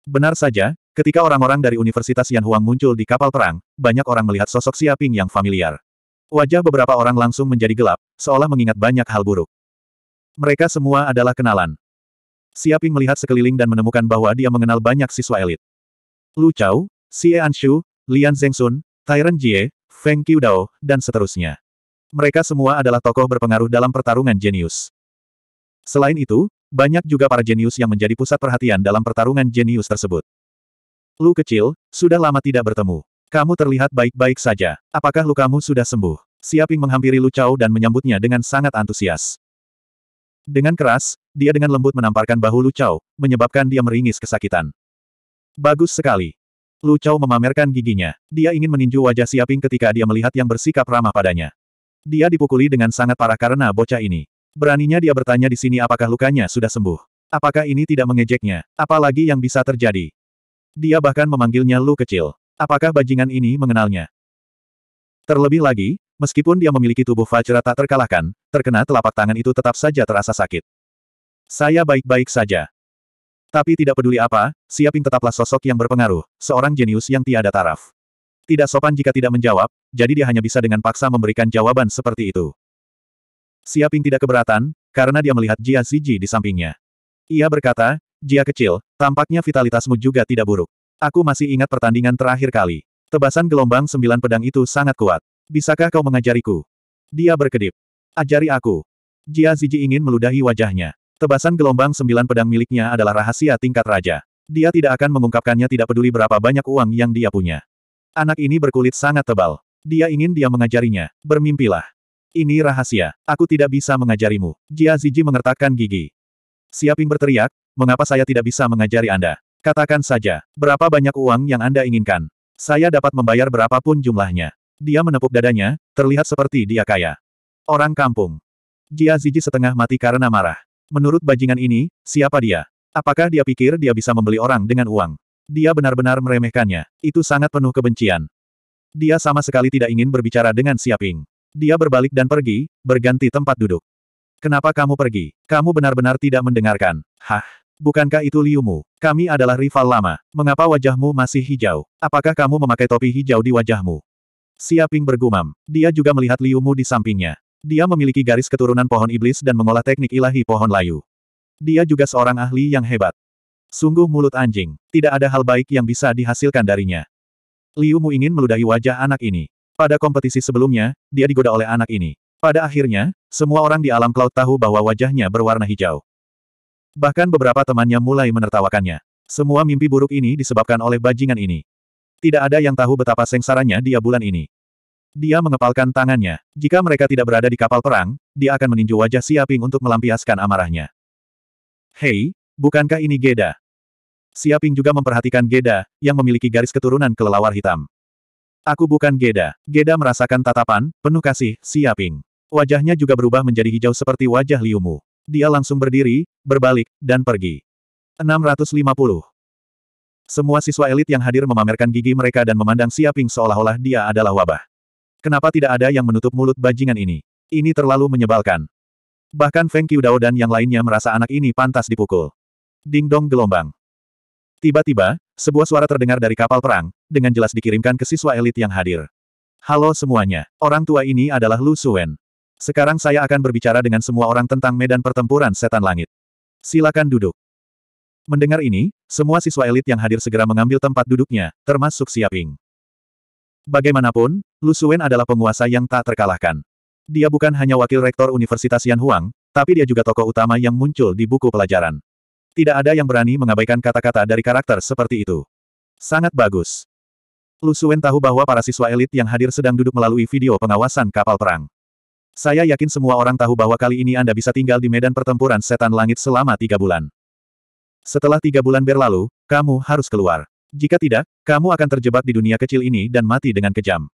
Benar saja, ketika orang-orang dari Universitas Yan Huang muncul di kapal perang, banyak orang melihat sosok Siaping yang familiar. Wajah beberapa orang langsung menjadi gelap, seolah mengingat banyak hal buruk. Mereka semua adalah kenalan. Siaping melihat sekeliling dan menemukan bahwa dia mengenal banyak siswa elit. Lu Chao, Xie Anshu, Lian Zhengxun, Tyron Jie, Feng Qiudao, dan seterusnya. Mereka semua adalah tokoh berpengaruh dalam pertarungan jenius. Selain itu, banyak juga para jenius yang menjadi pusat perhatian dalam pertarungan jenius tersebut. Lu kecil, sudah lama tidak bertemu. Kamu terlihat baik-baik saja. Apakah lukamu sudah sembuh? Siaping menghampiri Lu Chao dan menyambutnya dengan sangat antusias. Dengan keras, dia dengan lembut menamparkan bahu Lu Chao, menyebabkan dia meringis kesakitan. Bagus sekali. Lu Chao memamerkan giginya. Dia ingin meninju wajah Siaping ketika dia melihat yang bersikap ramah padanya. Dia dipukuli dengan sangat parah karena bocah ini. Beraninya dia bertanya di sini apakah lukanya sudah sembuh. Apakah ini tidak mengejeknya? Apalagi yang bisa terjadi? Dia bahkan memanggilnya Lu kecil. Apakah bajingan ini mengenalnya? Terlebih lagi, Meskipun dia memiliki tubuh Vajra tak terkalahkan, terkena telapak tangan itu tetap saja terasa sakit. Saya baik-baik saja. Tapi tidak peduli apa, Siaping tetaplah sosok yang berpengaruh, seorang jenius yang tiada taraf. Tidak sopan jika tidak menjawab, jadi dia hanya bisa dengan paksa memberikan jawaban seperti itu. Siaping tidak keberatan, karena dia melihat Jia Ziji di sampingnya. Ia berkata, Jia kecil, tampaknya vitalitasmu juga tidak buruk. Aku masih ingat pertandingan terakhir kali. Tebasan gelombang sembilan pedang itu sangat kuat. Bisakah kau mengajariku? Dia berkedip. Ajari aku. Jia Ziji ingin meludahi wajahnya. Tebasan gelombang sembilan pedang miliknya adalah rahasia tingkat raja. Dia tidak akan mengungkapkannya tidak peduli berapa banyak uang yang dia punya. Anak ini berkulit sangat tebal. Dia ingin dia mengajarinya. Bermimpilah. Ini rahasia. Aku tidak bisa mengajarimu. Jia Ziji mengertakkan gigi. Siaping berteriak, mengapa saya tidak bisa mengajari Anda? Katakan saja, berapa banyak uang yang Anda inginkan? Saya dapat membayar berapapun jumlahnya. Dia menepuk dadanya, terlihat seperti dia kaya. Orang kampung. Jia Ziji setengah mati karena marah. Menurut bajingan ini, siapa dia? Apakah dia pikir dia bisa membeli orang dengan uang? Dia benar-benar meremehkannya. Itu sangat penuh kebencian. Dia sama sekali tidak ingin berbicara dengan Siaping. Dia berbalik dan pergi, berganti tempat duduk. Kenapa kamu pergi? Kamu benar-benar tidak mendengarkan. Hah? Bukankah itu Liumu? Kami adalah rival lama. Mengapa wajahmu masih hijau? Apakah kamu memakai topi hijau di wajahmu? Siaping bergumam. Dia juga melihat Liu Mu di sampingnya. Dia memiliki garis keturunan pohon iblis dan mengolah teknik ilahi pohon layu. Dia juga seorang ahli yang hebat. Sungguh mulut anjing. Tidak ada hal baik yang bisa dihasilkan darinya. Liu Mu ingin meludahi wajah anak ini. Pada kompetisi sebelumnya, dia digoda oleh anak ini. Pada akhirnya, semua orang di alam cloud tahu bahwa wajahnya berwarna hijau. Bahkan beberapa temannya mulai menertawakannya. Semua mimpi buruk ini disebabkan oleh bajingan ini. Tidak ada yang tahu betapa sengsaranya dia bulan ini. Dia mengepalkan tangannya. Jika mereka tidak berada di kapal perang, dia akan meninju wajah Siaping untuk melampiaskan amarahnya. Hei, bukankah ini Geda? Siaping juga memperhatikan Geda, yang memiliki garis keturunan kelelawar hitam. Aku bukan Geda. Geda merasakan tatapan, penuh kasih, Siaping. Wajahnya juga berubah menjadi hijau seperti wajah Liumu. Dia langsung berdiri, berbalik, dan pergi. 650. Semua siswa elit yang hadir memamerkan gigi mereka dan memandang Siaping seolah-olah dia adalah wabah. Kenapa tidak ada yang menutup mulut bajingan ini? Ini terlalu menyebalkan. Bahkan Feng Qiudao dan yang lainnya merasa anak ini pantas dipukul. Ding dong gelombang. Tiba-tiba, sebuah suara terdengar dari kapal perang, dengan jelas dikirimkan ke siswa elit yang hadir. Halo semuanya, orang tua ini adalah Lu Suen. Sekarang saya akan berbicara dengan semua orang tentang medan pertempuran setan langit. Silakan duduk. Mendengar ini, semua siswa elit yang hadir segera mengambil tempat duduknya, termasuk Siaping. Bagaimanapun, Lu Suen adalah penguasa yang tak terkalahkan. Dia bukan hanya wakil rektor Universitas Yan Huang, tapi dia juga tokoh utama yang muncul di buku pelajaran. Tidak ada yang berani mengabaikan kata-kata dari karakter seperti itu. Sangat bagus. Lu Suen tahu bahwa para siswa elit yang hadir sedang duduk melalui video pengawasan kapal perang. Saya yakin semua orang tahu bahwa kali ini Anda bisa tinggal di medan pertempuran setan langit selama tiga bulan. Setelah tiga bulan berlalu, kamu harus keluar. Jika tidak, kamu akan terjebak di dunia kecil ini dan mati dengan kejam.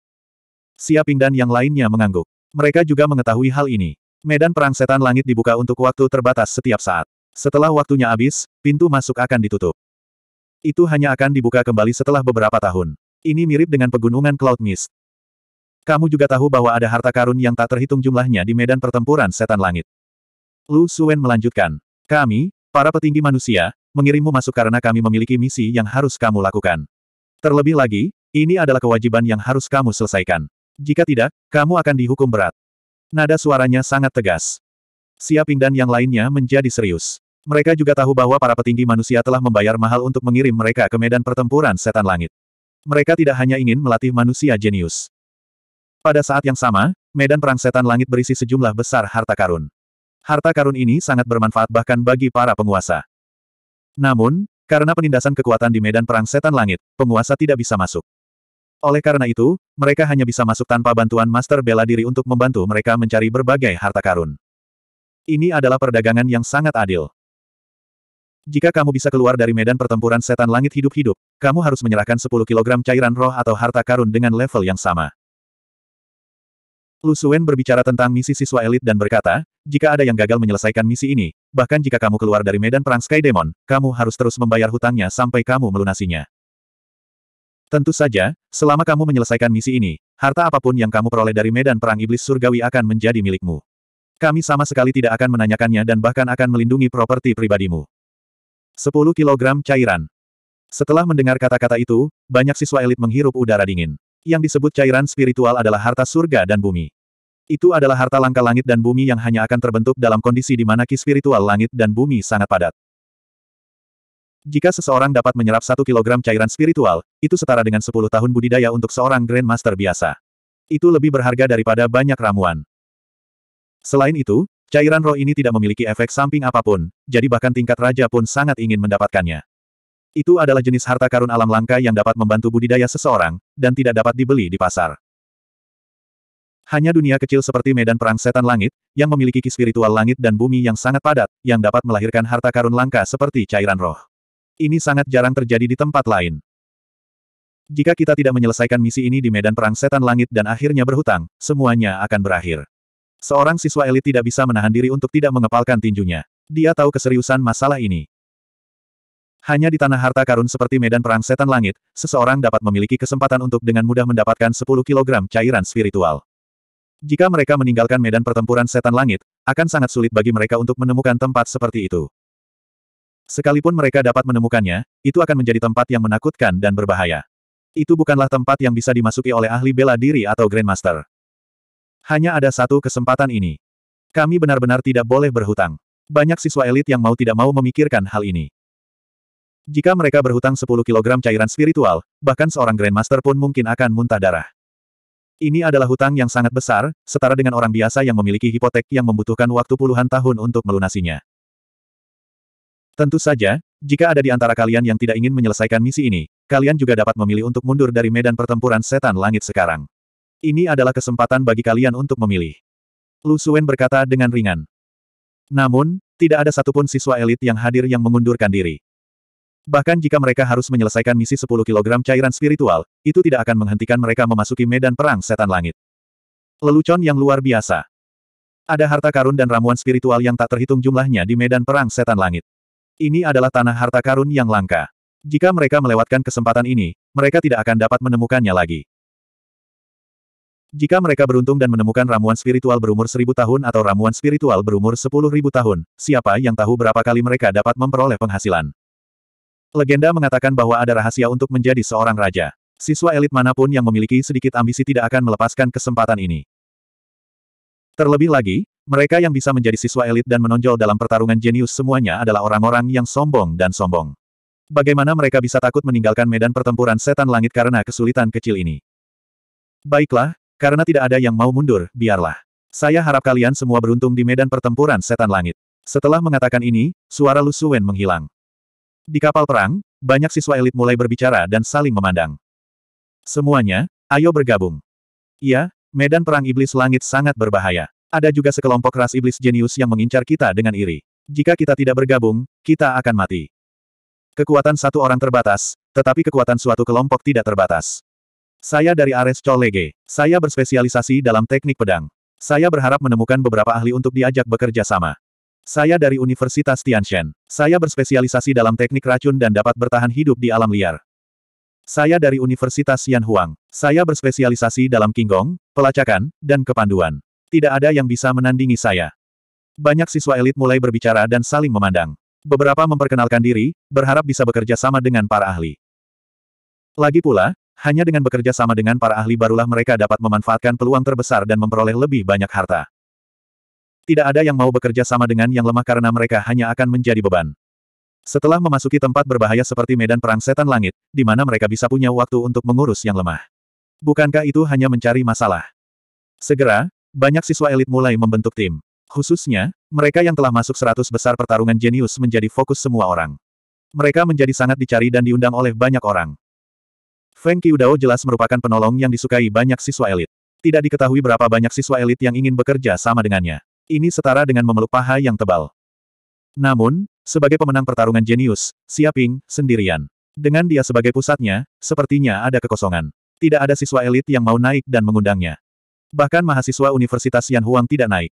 Siaping dan yang lainnya mengangguk. Mereka juga mengetahui hal ini. Medan perang setan langit dibuka untuk waktu terbatas setiap saat. Setelah waktunya habis, pintu masuk akan ditutup. Itu hanya akan dibuka kembali setelah beberapa tahun. Ini mirip dengan pegunungan Cloud Mist. Kamu juga tahu bahwa ada harta karun yang tak terhitung jumlahnya di medan pertempuran setan langit. Lu Suen melanjutkan. Kami, Para petinggi manusia, mengirimmu masuk karena kami memiliki misi yang harus kamu lakukan. Terlebih lagi, ini adalah kewajiban yang harus kamu selesaikan. Jika tidak, kamu akan dihukum berat. Nada suaranya sangat tegas. Siaping dan yang lainnya menjadi serius. Mereka juga tahu bahwa para petinggi manusia telah membayar mahal untuk mengirim mereka ke medan pertempuran setan langit. Mereka tidak hanya ingin melatih manusia jenius. Pada saat yang sama, medan perang setan langit berisi sejumlah besar harta karun. Harta karun ini sangat bermanfaat bahkan bagi para penguasa. Namun, karena penindasan kekuatan di medan perang setan langit, penguasa tidak bisa masuk. Oleh karena itu, mereka hanya bisa masuk tanpa bantuan master bela diri untuk membantu mereka mencari berbagai harta karun. Ini adalah perdagangan yang sangat adil. Jika kamu bisa keluar dari medan pertempuran setan langit hidup-hidup, kamu harus menyerahkan 10 kg cairan roh atau harta karun dengan level yang sama. Lu Suen berbicara tentang misi siswa elit dan berkata, jika ada yang gagal menyelesaikan misi ini, bahkan jika kamu keluar dari medan perang Sky Demon, kamu harus terus membayar hutangnya sampai kamu melunasinya. Tentu saja, selama kamu menyelesaikan misi ini, harta apa pun yang kamu peroleh dari medan perang iblis surgawi akan menjadi milikmu. Kami sama sekali tidak akan menanyakannya dan bahkan akan melindungi properti pribadimu. 10 kg cairan. Setelah mendengar kata-kata itu, banyak siswa elit menghirup udara dingin. Yang disebut cairan spiritual adalah harta surga dan bumi. Itu adalah harta langka langit dan bumi yang hanya akan terbentuk dalam kondisi di mana ki spiritual langit dan bumi sangat padat. Jika seseorang dapat menyerap satu kilogram cairan spiritual, itu setara dengan 10 tahun budidaya untuk seorang Grandmaster biasa. Itu lebih berharga daripada banyak ramuan. Selain itu, cairan roh ini tidak memiliki efek samping apa pun, jadi bahkan tingkat raja pun sangat ingin mendapatkannya. Itu adalah jenis harta karun alam langka yang dapat membantu budidaya seseorang, dan tidak dapat dibeli di pasar. Hanya dunia kecil seperti medan perang setan langit, yang memiliki ki spiritual langit dan bumi yang sangat padat, yang dapat melahirkan harta karun langka seperti cairan roh. Ini sangat jarang terjadi di tempat lain. Jika kita tidak menyelesaikan misi ini di medan perang setan langit dan akhirnya berhutang, semuanya akan berakhir. Seorang siswa elit tidak bisa menahan diri untuk tidak mengepalkan tinjunya. Dia tahu keseriusan masalah ini. Hanya di tanah harta karun seperti medan perang setan langit, seseorang dapat memiliki kesempatan untuk dengan mudah mendapatkan 10 kg cairan spiritual. Jika mereka meninggalkan medan pertempuran setan langit, akan sangat sulit bagi mereka untuk menemukan tempat seperti itu. Sekalipun mereka dapat menemukannya, itu akan menjadi tempat yang menakutkan dan berbahaya. Itu bukanlah tempat yang bisa dimasuki oleh ahli bela diri atau Grandmaster. Hanya ada satu kesempatan ini. Kami benar-benar tidak boleh berhutang. Banyak siswa elit yang mau tidak mau memikirkan hal ini. Jika mereka berhutang 10 kg cairan spiritual, bahkan seorang Grandmaster pun mungkin akan muntah darah. Ini adalah hutang yang sangat besar, setara dengan orang biasa yang memiliki hipotek yang membutuhkan waktu puluhan tahun untuk melunasinya. Tentu saja, jika ada di antara kalian yang tidak ingin menyelesaikan misi ini, kalian juga dapat memilih untuk mundur dari medan pertempuran setan langit sekarang. Ini adalah kesempatan bagi kalian untuk memilih. Lu Suen berkata dengan ringan. Namun, tidak ada satupun siswa elit yang hadir yang mengundurkan diri. Bahkan jika mereka harus menyelesaikan misi 10 kg cairan spiritual, itu tidak akan menghentikan mereka memasuki medan perang setan langit. Lelucon yang luar biasa. Ada harta karun dan ramuan spiritual yang tak terhitung jumlahnya di medan perang setan langit. Ini adalah tanah harta karun yang langka. Jika mereka melewatkan kesempatan ini, mereka tidak akan dapat menemukannya lagi. Jika mereka beruntung dan menemukan ramuan spiritual berumur seribu tahun atau ramuan spiritual berumur sepuluh ribu tahun, siapa yang tahu berapa kali mereka dapat memperoleh penghasilan? Legenda mengatakan bahwa ada rahasia untuk menjadi seorang raja. Siswa elit mana pun yang memiliki sedikit ambisi tidak akan melepaskan kesempatan ini. Terlebih lagi, mereka yang bisa menjadi siswa elit dan menonjol dalam pertarungan jenius semuanya adalah orang-orang yang sombong dan sombong. Bagaimana mereka bisa takut meninggalkan medan pertempuran setan langit karena kesulitan kecil ini? Baiklah, karena tidak ada yang mau mundur, biarlah. Saya harap kalian semua beruntung di medan pertempuran setan langit. Setelah mengatakan ini, suara Lu Suen menghilang. Di kapal perang, banyak siswa elit mulai berbicara dan saling memandang. Semuanya, ayo bergabung. Iya, medan perang iblis langit sangat berbahaya. Ada juga sekelompok ras iblis jenius yang mengincar kita dengan iri. Jika kita tidak bergabung, kita akan mati. Kekuatan satu orang terbatas, tetapi kekuatan suatu kelompok tidak terbatas. Saya dari Ares Cholege. Saya berspesialisasi dalam teknik pedang. Saya berharap menemukan beberapa ahli untuk diajak bekerja sama. Saya dari Universitas Tianshan. Saya berspesialisasi dalam teknik racun dan dapat bertahan hidup di alam liar. Saya dari Universitas Yan Huang. Saya berspesialisasi dalam Kinggong, pelacakan, dan kepanduan. Tidak ada yang bisa menandingi saya. Banyak siswa elit mulai berbicara dan saling memandang. Beberapa memperkenalkan diri, berharap bisa bekerja sama dengan para ahli. Lagi pula, hanya dengan bekerja sama dengan para ahli barulah mereka dapat memanfaatkan peluang terbesar dan memperoleh lebih banyak harta. Tidak ada yang mau bekerja sama dengan yang lemah karena mereka hanya akan menjadi beban. Setelah memasuki tempat berbahaya seperti medan perang setan langit, di mana mereka bisa punya waktu untuk mengurus yang lemah. Bukankah itu hanya mencari masalah? Segera, banyak siswa elit mulai membentuk tim. Khususnya, mereka yang telah masuk seratus besar pertarungan jenius menjadi fokus semua orang. Mereka menjadi sangat dicari dan diundang oleh banyak orang. Feng Qiudao jelas merupakan penolong yang disukai banyak siswa elit. Tidak diketahui berapa banyak siswa elit yang ingin bekerja sama dengannya. Ini setara dengan memeluk paha yang tebal. Namun, sebagai pemenang pertarungan jenius, Siaping, sendirian. Dengan dia sebagai pusatnya, sepertinya ada kekosongan. Tidak ada siswa elit yang mau naik dan mengundangnya. Bahkan mahasiswa Universitas Yan Huang tidak naik.